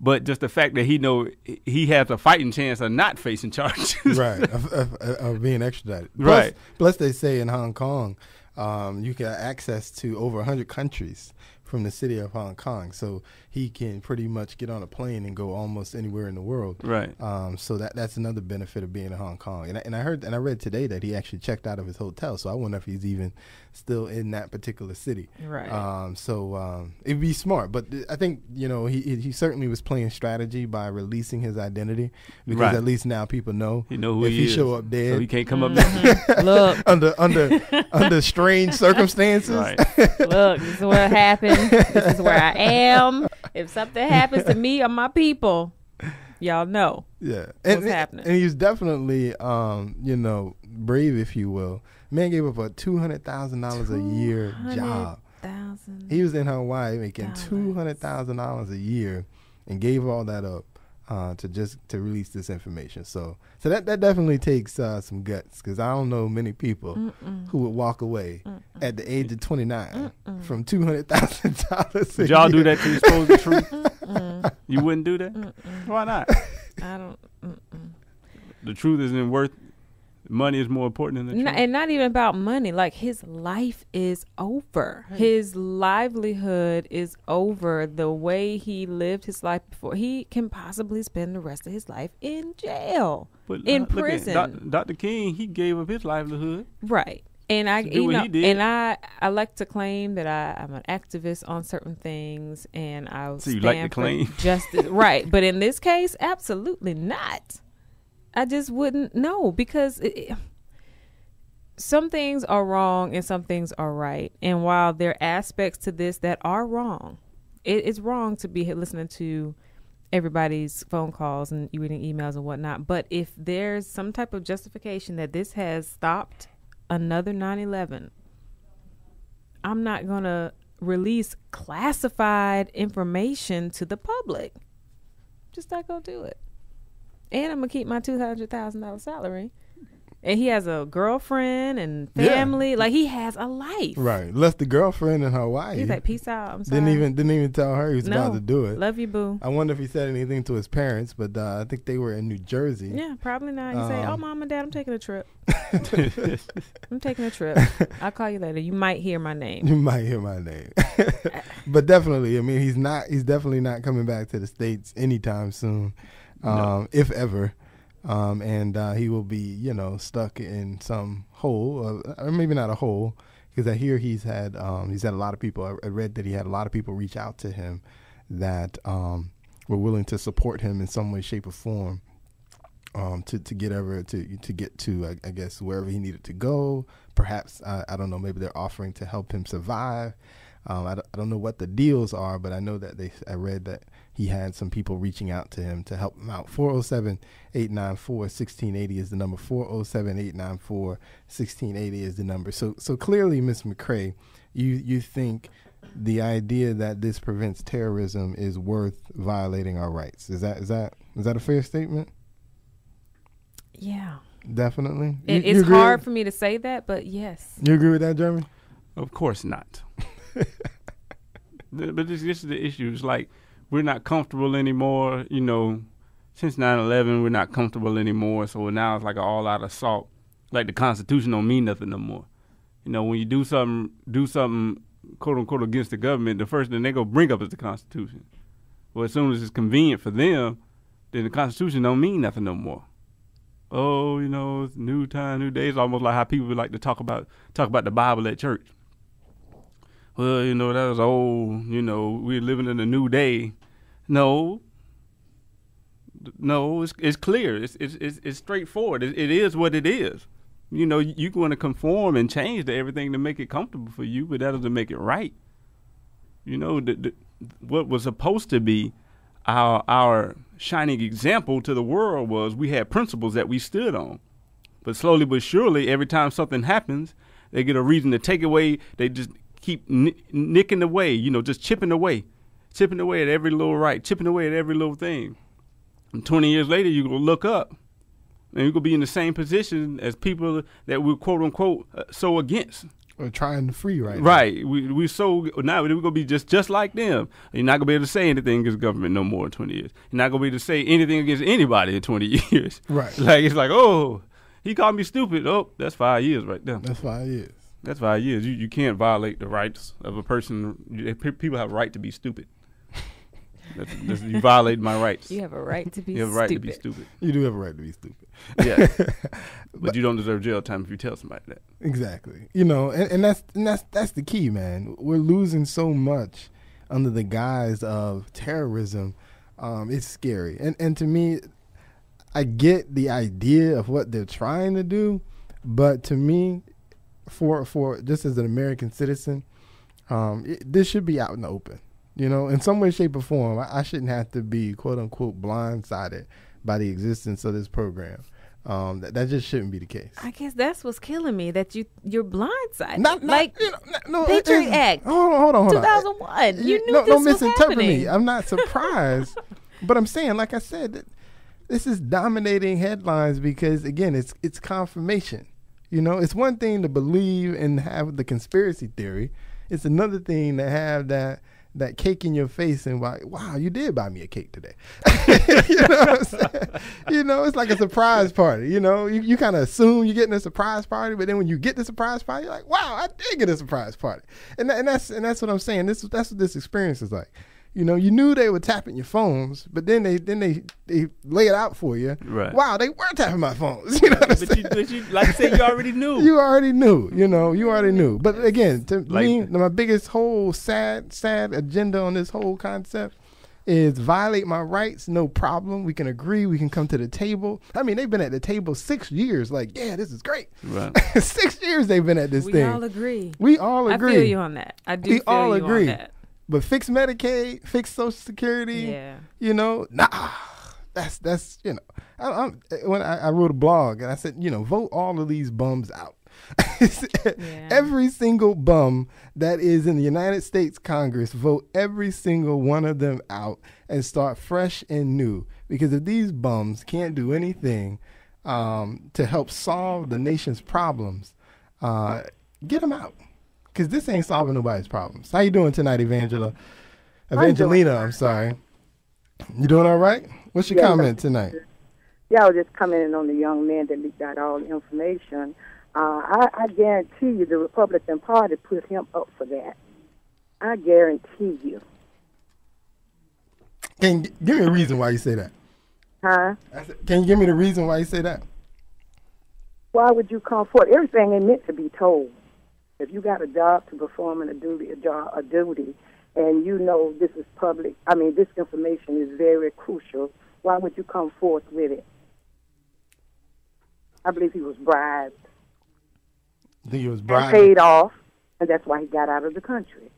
but just the fact that he know he has a fighting chance of not facing charges. *laughs* right, of, of, of being extradited. Plus, Right. Plus, they say in Hong Kong, um, you get access to over 100 countries from the city of Hong Kong, so he can pretty much get on a plane and go almost anywhere in the world. Right. Um, so that that's another benefit of being in Hong Kong. And I, and I heard and I read today that he actually checked out of his hotel. So I wonder if he's even still in that particular city. Right. Um, so um, it'd be smart, but th- I think you know he he certainly was playing strategy by releasing his identity because Right. at least now people know He know who if he, he, is. show up dead So he can't come up Mm-hmm. *laughs* look, *laughs* under under under strange circumstances. Right. *laughs* look, this is what happened. This is where I am. If something happens to me or my people, y'all know. Yeah, and, What's happening? And he's definitely, um, you know, brave, if you will. Man gave up a two hundred thousand dollars a year job. He was in Hawaii making two hundred thousand dollars a year, and gave all that up uh, to just to release this information. So, so that that definitely takes uh, some guts because I don't know many people who would walk away at the age of twenty nine from two hundred thousand dollars. Would y'all do that to expose the truth? *laughs* You wouldn't do that? Why not? I don't. The truth isn't worth. Money is more important than the Not, truth. and not even about money. Like his life is over. His livelihood is over. The way he lived his life before, he can possibly spend the rest of his life in jail, But, in uh, look at prison. Dr. King, he gave up his livelihood. Right. And I, To you know, and I, I like to claim that I, I'm an activist on certain things, and I So you stand like to claim? *laughs* justice. right, but in this case, absolutely not. I just wouldn't know because it, some things are wrong and some things are right. And while there are aspects to this that are wrong, it, it's wrong to be listening to everybody's phone calls and reading emails and whatnot. But if there's some type of justification that this has stopped another 9 11, I'm not going to release classified information to the public. Just not going to do it. And I'm going to keep my $200,000 salary. And he has a girlfriend and Yeah. family. Like he has a life. Right, left the girlfriend in Hawaii. He's like, peace out. I'm sorry. didn't even didn't even tell her he was no. about to do it. Love you, boo. I wonder if he said anything to his parents, but uh, I think they were in New Jersey. Yeah, probably not. You say, "Oh, Um, mom and dad, I'm taking a trip. *laughs* I'm taking a trip. *laughs* I'll call you later. You might hear my name." You might hear my name, *laughs* but definitely, I mean, he's not. He's definitely not coming back to the states anytime soon, um, if ever. Um, and uh, he will be, you know, stuck in some hole, uh, or maybe not a hole, because I hear he's had um, he's had a lot of people. I, read that he had a lot of people reach out to him that um, were willing to support him in some way, shape, or form. um, to to get ever to to get to I, I guess wherever he needed to go. Perhaps I, I don't know. Maybe they're offering to help him survive. Um, I, I don't know what the deals are, but I know that they. I read that he had some people reaching out to him to help him out. 407 894 1680 is the number. 407 894 1680 is the number. So so clearly, Miss McCray, you you think the idea that this prevents terrorism is worth violating our rights. Is that is that is that a fair statement? Yeah. Definitely. It, You- you it's agree hard with- for me to say that, but yes. You agree with that, Jeremy? Of course not. *laughs* The- but this, this is the issue. It's like we're not comfortable anymore. You know, since 9/11, we're not comfortable anymore. So now it's like an all-out assault. Like the Constitution don't mean nothing no more. You know, when you do something, do something quote unquote against the government, the first thing they go bring up is the Constitution. Well, as soon as it's convenient for them, then the Constitution don't mean nothing no more. Oh, you know, it's new time, new days. Almost like how people like to talk about talk about the Bible at church well, you know, that was old, you know, we're living in a new day. No. No, it's it's clear. It's it's it's, straightforward. It, it is what it is. You know, you want to conform and change to everything to make it comfortable for you, but that doesn't make it right. You know, the, the, what was supposed to be our our shining example to the world was we had principles that we stood on. But slowly but surely, every time something happens, they get a reason to take away. They just keep ni- nicking away, you know, just chipping away, chipping away at every little right, chipping away at every little thing. And 20 years later, you're going to look up and you're going to be in the same position as people that we're quote unquote uh, so against. Or trying to free right now. Right. We we so now we're gonna be just just like them. You're not gonna be able to say anything against government no more in 20 years. You're not gonna be able to say anything against anybody in 20 *laughs* years. Right. Like it's like, oh, he called me stupid. Oh, that's five years right there. That's five years. That's five years. You you can't violate the rights of a person. People have a right to be stupid. that's, that's, you violate my rights. You have a right to be. You have a right to be stupid. You do have a right to be stupid. Yeah, but, *laughs* but, you don't deserve jail time if you tell somebody that. Exactly. You know, and, and that's and that's that's the key, man. We're losing so much under the guise of terrorism. Um, it's scary, and and to me, I get the idea of what they're trying to do, but to me, for for just as an American citizen, um, it, this should be out in the open. You know, in some way, shape, or form, I, I shouldn't have to be quote unquote blindsided by the existence of this program. Um, that, that just shouldn't be the case. I guess that's what's killing me. That you you're blindsided. Not, not like you know, no, Patriot Act. Hold on, hold on, hold 2001. on. 2001. You knew no, this don't was misinterpret happening. me. I'm not surprised, *laughs* but I'm saying, like I said, this is dominating headlines because again, it's it's confirmation. You know, it's one thing to believe and have the conspiracy theory. It's another thing to have that that cake in your face and like, wow, you did buy me a cake today. *laughs* you know? You know, it's like a surprise party. You know, you, you kind of assume you're getting a surprise party, but then when you get the surprise party, you're like, wow, I did get a surprise party. And, that, and that's and that's what I'm saying. This that's what this experience is like. You know, you knew they were tapping your phones, but then they then they they lay it out for you. Right. Wow, they were tapping my phones. *laughs* You know what I'm but, you, but you, like I said, you already knew. *laughs* you already knew. You know, you already knew. But again, to like, me, my biggest whole sad sad agenda on this whole concept is violate my rights, no problem. We can agree. We can come to the table. I mean, they've been at the table six years. Like, yeah, this is great. Right. *laughs* six years they've been at this we thing. We all agree. We all agree. I feel you on that. I do. We all agree. But fix Medicaid, fix Social Security. Yeah. You know, nah. That's that's you know. I, am when I, I, wrote a blog and I said, you know, vote all of these bums out. *laughs* yeah. Every single bum that is in the United States Congress, vote every single one of them out and start fresh and new. Because if these bums can't do anything um, to help solve the nation's problems, uh, get them out because this ain't solving nobody's problems. How you doing tonight, Evangela? Evangelina, I'm, I'm sorry. You doing all right? What's your comment tonight? Yeah, I was just commenting on the young man that leaked out all the information. Uh, I, I guarantee you the Republican Party put him up for that. I guarantee you. Can you give me a reason why you say that? Huh? Can you give me the reason why you say that? Why would you come forward? Everything ain't meant to be told. If you got a job to perform and a duty, a job, a duty, and you know this is public, I mean this information is very crucial. Why would you come forth with it? I believe he was bribed. I think he was bribed. Paid off, and that's why he got out of the country.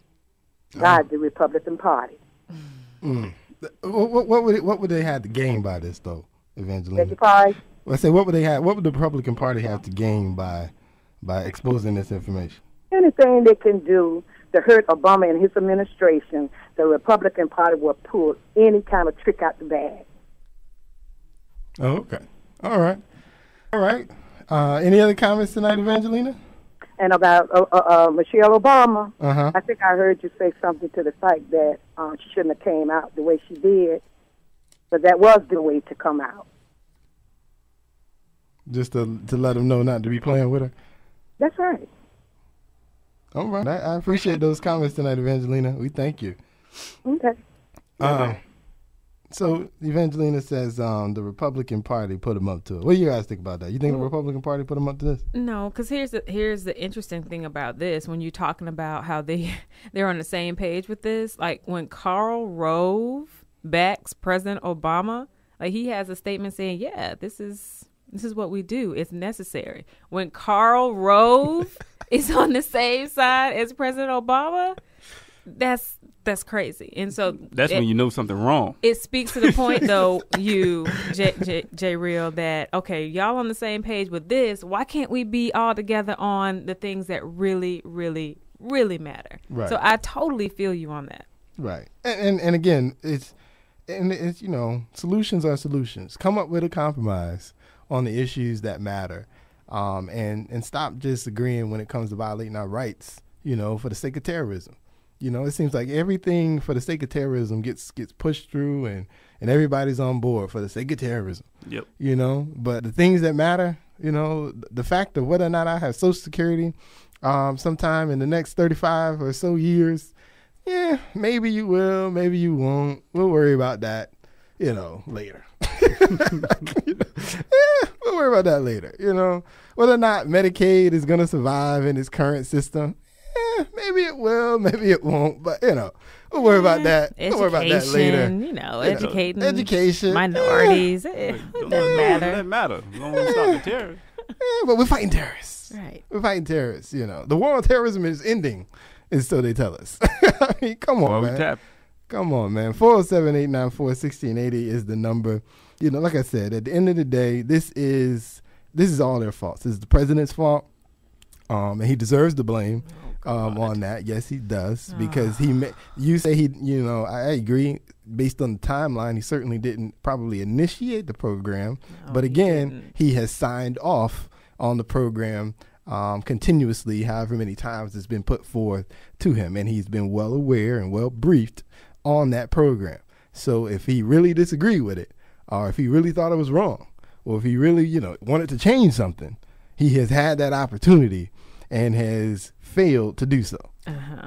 God, oh. the Republican Party. Mm. What, what, would it, what would they have to gain by this, though, Evangelina? Beg your pardon? Well, I say, what would they have? What would the Republican Party have to gain by by exposing this information? Anything they can do to hurt Obama and his administration, the Republican Party will pull any kind of trick out the bag. Okay. All right. All right. Uh, any other comments tonight, Evangelina? And about uh, uh, uh Michelle Obama, uh-huh. I think I heard you say something to the fact that uh, she shouldn't have came out the way she did, but that was the way to come out. Just to to let them know not to be playing with her. That's right. All right. I, I appreciate those comments tonight, Evangelina. We thank you. Okay. Um, so Evangelina says um, the Republican Party put him up to it. What do you guys think about that? You think the Republican Party put him up to this? No, because here's the here's the interesting thing about this. When you're talking about how they *laughs* they're on the same page with this, like when Karl Rove backs President Obama, like he has a statement saying, "Yeah, this is this is what we do. It's necessary." When Karl Rove *laughs* is on the same side as President Obama, that's that's crazy. And so that's it, when you know something wrong. It speaks to the point, *laughs* though, you J, J, J Real, that okay, y'all on the same page with this. Why can't we be all together on the things that really, really, really matter? Right. So I totally feel you on that. Right. And and, and again, it's and it's you know solutions are solutions. Come up with a compromise on the issues that matter um, and and stop just agreeing when it comes to violating our rights. You know, for the sake of terrorism. You know, it seems like everything for the sake of terrorism gets gets pushed through, and and everybody's on board for the sake of terrorism. Yep. You know, but the things that matter, you know, the fact of whether or not I have Social Security, um, sometime in the next 35 or so years, yeah, maybe you will, maybe you won't. We'll worry about that, you know, later. Yeah, *laughs* we'll worry about that later. You know, whether or not Medicaid is going to survive in its current system, eh, maybe it will, *laughs* maybe it won't. But you know, we'll worry about that. Education, We'll worry about that later. You know, You know, educating education, minorities. It, it Don't doesn't matter. Doesn't matter. As long as we stop the terror. *laughs* Yeah, but we're fighting terrorists. Right. We're fighting terrorists. You know, the war on terrorism is ending, is so they tell us. I mean, come on, Well, we man. tap. Come on, man. 407 894 1680 is the number. You know, like I said, at the end of the day, this is this is all their fault. This is the president's fault. Um, and he deserves the blame um, on that. Yes, he does because he. Ma- you say he. You know, I, I agree. Based on the timeline, he certainly didn't probably initiate the program, but again, didn't. he has signed off on the program um, continuously, however many times it's been put forth to him, and he's been well aware and well briefed on that program. So if he really disagreed with it, or if he really thought it was wrong, or if he really, you know, wanted to change something, he has had that opportunity and has failed to do so.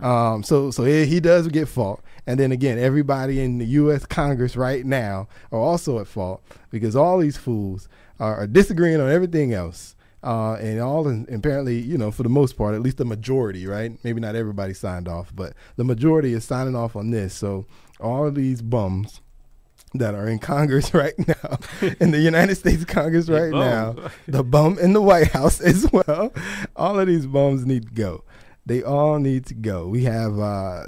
Um, so so he, he does get fault, and then again, everybody in the U.S. Congress right now are also at fault because all these fools are, are disagreeing on everything else. Uh, and all and apparently, you know, for the most part, at least the majority, right? Maybe not everybody signed off, but the majority is signing off on this. So all of these bums that are in Congress *laughs* right now, in the United States Congress *laughs* right now, the bum in the White House *laughs* as well. All of these bums need to go. They all need to go. We have uh,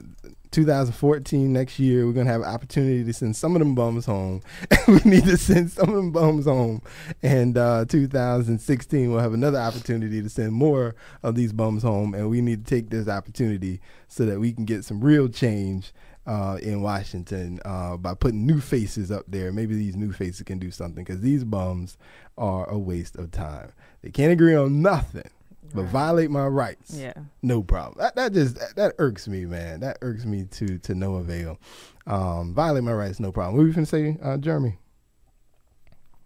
2014 next year. We're gonna have an opportunity to send some of them bums home. we need to send some of them bums home. And uh, 2016 we'll have another opportunity to send more of these bums home. And we need to take this opportunity so that we can get some real change uh, in Washington uh, by putting new faces up there. Maybe these new faces can do something because these bums are a waste of time. They can't agree on nothing, but violate my rights. Yeah. No problem. That, that just that, that irks me, man. That irks me to to no avail. Um, violate my rights, no problem. What were you gonna say, uh, Jeremy?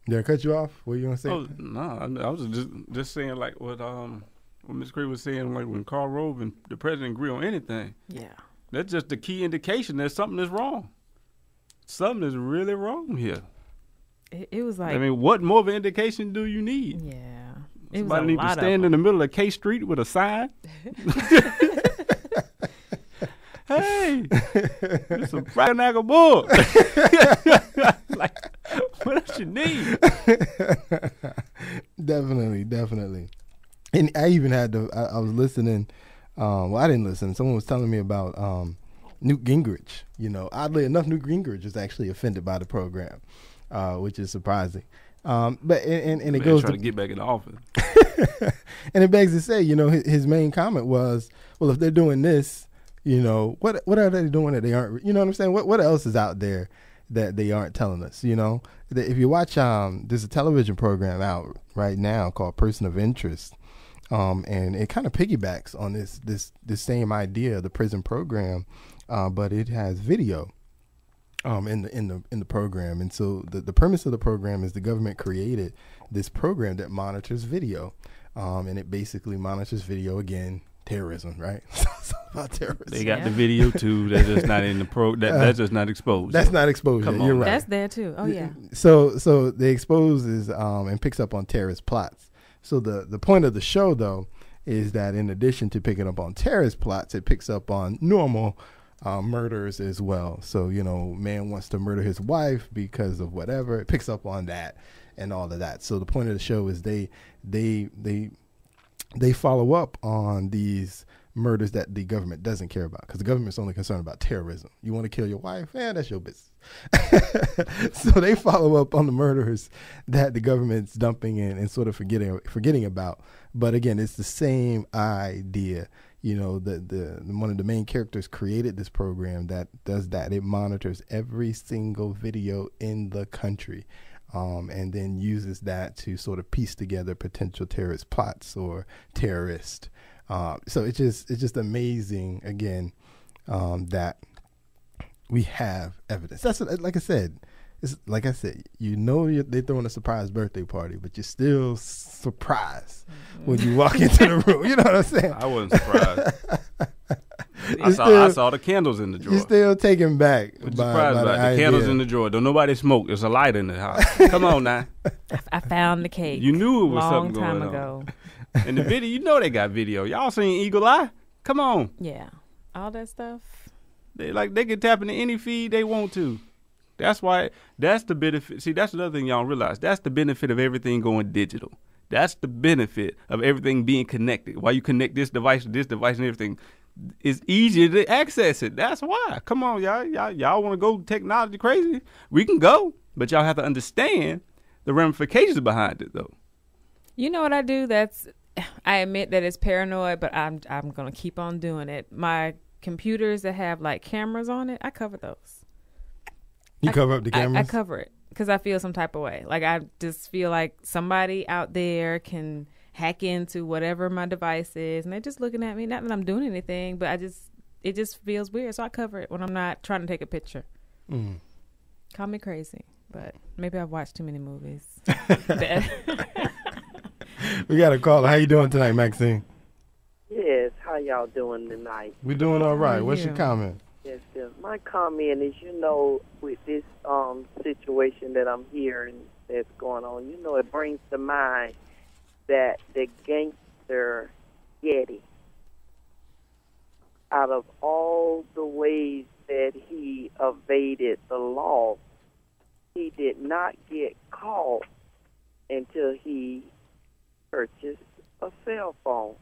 Did I cut you off? What were you gonna say? Oh no, I, I was just just saying like what um what Ms. Cree was saying like when Karl Rove and the president agree on anything, Yeah. That's just the key indication that something is wrong. Something is really wrong here. It, it was like, I mean, what more of an indication do you need? yeah. It was Somebody a need to stand in the middle of K Street with a sign. *laughs* hey, it's a Braganaga bull. *laughs* like, what else you need? *laughs* definitely, definitely. And I even had to. I, I was listening. Um, well, I didn't listen. Someone was telling me about um, Newt Gingrich. You know, oddly enough, Newt Gingrich is actually offended by the program, uh, which is surprising. Um, but and, and, and it goes trying to to get back in the office. *laughs* and it begs to say, you know, his, his main comment was, well, if they're doing this, you know, what what are they doing that they aren't? You know what I'm saying? What what else is out there that they aren't telling us? You know, if you watch, um, there's a television program out right now called Person of Interest, um, and it kind of piggybacks on this this this same idea, of the prison program, uh, but it has video um, in the in the in the program. And so the, the premise of the program is the government created this program that monitors video, um, and it basically monitors video again. Terrorism, right? *laughs* about terrorism. They got Yeah. the video too. *laughs* That's just not in the pro. That, that's just not exposed. That's not exposure. Come You're on, right. That's there too. Oh yeah. So so they exposes um, and picks up on terrorist plots. So the the point of the show though is that in addition to picking up on terrorist plots, it picks up on normal uh, murders as well. So you know, man wants to murder his wife because of whatever. It picks up on that and all of that. So the point of the show is they they they they follow up on these murders that the government doesn't care about because the government's only concerned about terrorism. You want to kill your wife? Yeah, that's your business. *laughs* so they follow up on the murders that the government's dumping in and sort of forgetting forgetting about. But again, it's the same idea. You know, the, the one of the main characters created this program that does that. It monitors every single video in the country um, and then uses that to sort of piece together potential terrorist plots or terrorists. Uh, so it's just it's just amazing again um, that we have evidence. That's what, like I said. it's like I said, you know they're throwing a surprise birthday party, but you're still surprised mm-hmm. when you walk into the room. You know what I'm saying? I wasn't surprised. *laughs* I, saw, still, I saw the candles in the drawer. You're still taken back. By, surprised by the, the candles in the drawer. Don't nobody smoke. There's a light in the house. Come on now. *laughs* I found the cake. You knew it was long something time going ago. on. And the video, you know they got video. Y'all seen Eagle Eye? Come on. Yeah, all that stuff. They like they can tap into any feed they want to. That's why that's the benefit. See, that's another thing y'all realize. That's the benefit of everything going digital. That's the benefit of everything being connected. Why you connect this device to this device and everything, it's easier to access it. That's why. Come on, y'all. Y'all, y'all want to go technology crazy? We can go, but y'all have to understand the ramifications behind it, though. You know what I do? That's I admit that it's paranoid, but I'm I'm gonna keep on doing it. My computers that have like cameras on it, I cover those. You I, cover up the cameras. I, I cover it because I feel some type of way. Like I just feel like somebody out there can hack into whatever my device is, and they're just looking at me. Not that I'm doing anything, but I just it just feels weird. So I cover it when I'm not trying to take a picture. Mm. Call me crazy, but maybe I've watched too many movies. *laughs* we got a call. How you doing tonight, Maxine? Yes. How y'all doing tonight? We doing all right. What's your comment? Yes, yes. My comment is, you know, with this um situation that I'm hearing that's going on, you know, it brings to mind that the gangster Yeti, out of all the ways that he evaded the law, he did not get caught until he purchased a cell phone.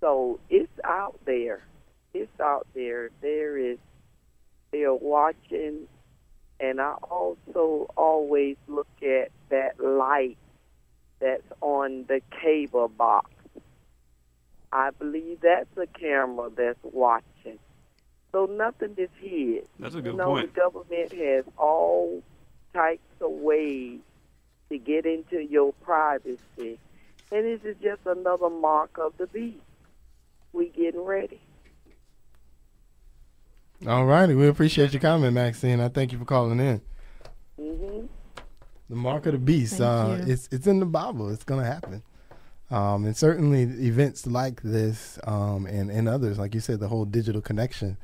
So it's out there. It's out there. There is, they're watching, and I also always look at that light that's on the cable box. I believe that's a camera that's watching. So nothing is hid. That's a good you know, point. The government has all types of ways to get into your privacy. And this is just another mark of the beast. We getting ready. All righty. We appreciate your comment, Maxine. I thank you for calling in. Mm-hmm. The mark of the beast. Uh, it's it's in the Bible. It's gonna happen. Um, and certainly events like this um, and, and others, like you said, the whole digital connection,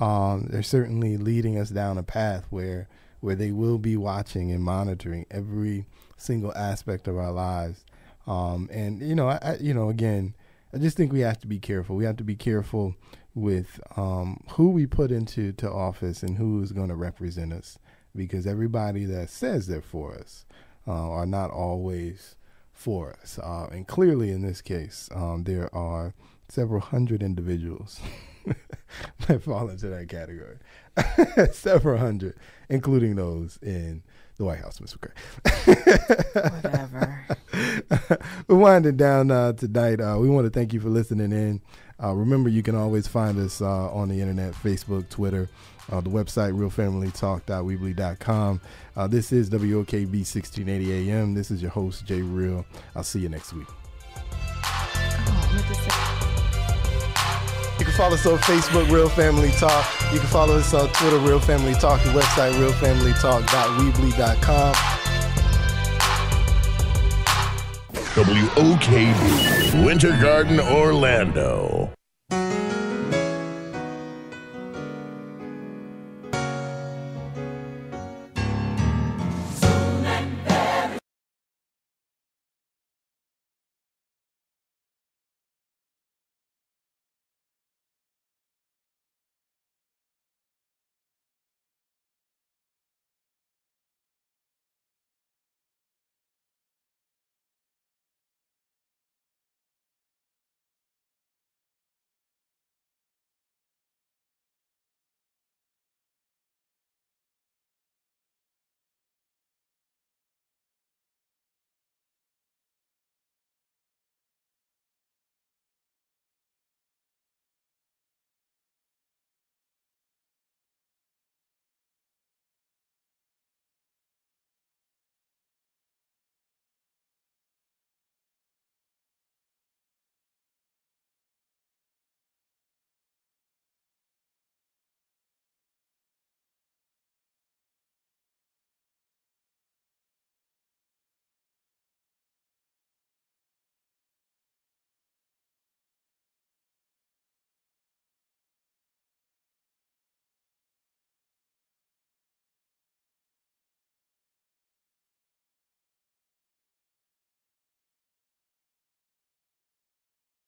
um, they're certainly leading us down a path where where they will be watching and monitoring every single aspect of our lives. Um, and you know, I, you know, again, I just think we have to be careful. We have to be careful with um, who we put into to office and who is going to represent us because everybody that says they're for us uh, are not always for us. Uh, and clearly, in this case, um, there are several hundred individuals *laughs* that fall into that category. *laughs* several hundred, including those in the White House, Mr. McCray. Whatever. *laughs* We're winding down uh, tonight. Uh, we want to thank you for listening in. Uh, remember, you can always find us uh, on the internet, Facebook, Twitter, uh, the website, realfamilytalk.weebly.com. Uh, this is WOKB 1680 AM. This is your host, J Real. I'll see you next week. Can follow us on Facebook, Real Family Talk. You can follow us on Twitter, Real Family Talk. The website, realfamilytalk.weebly.com. WOKB, Winter Garden, Orlando.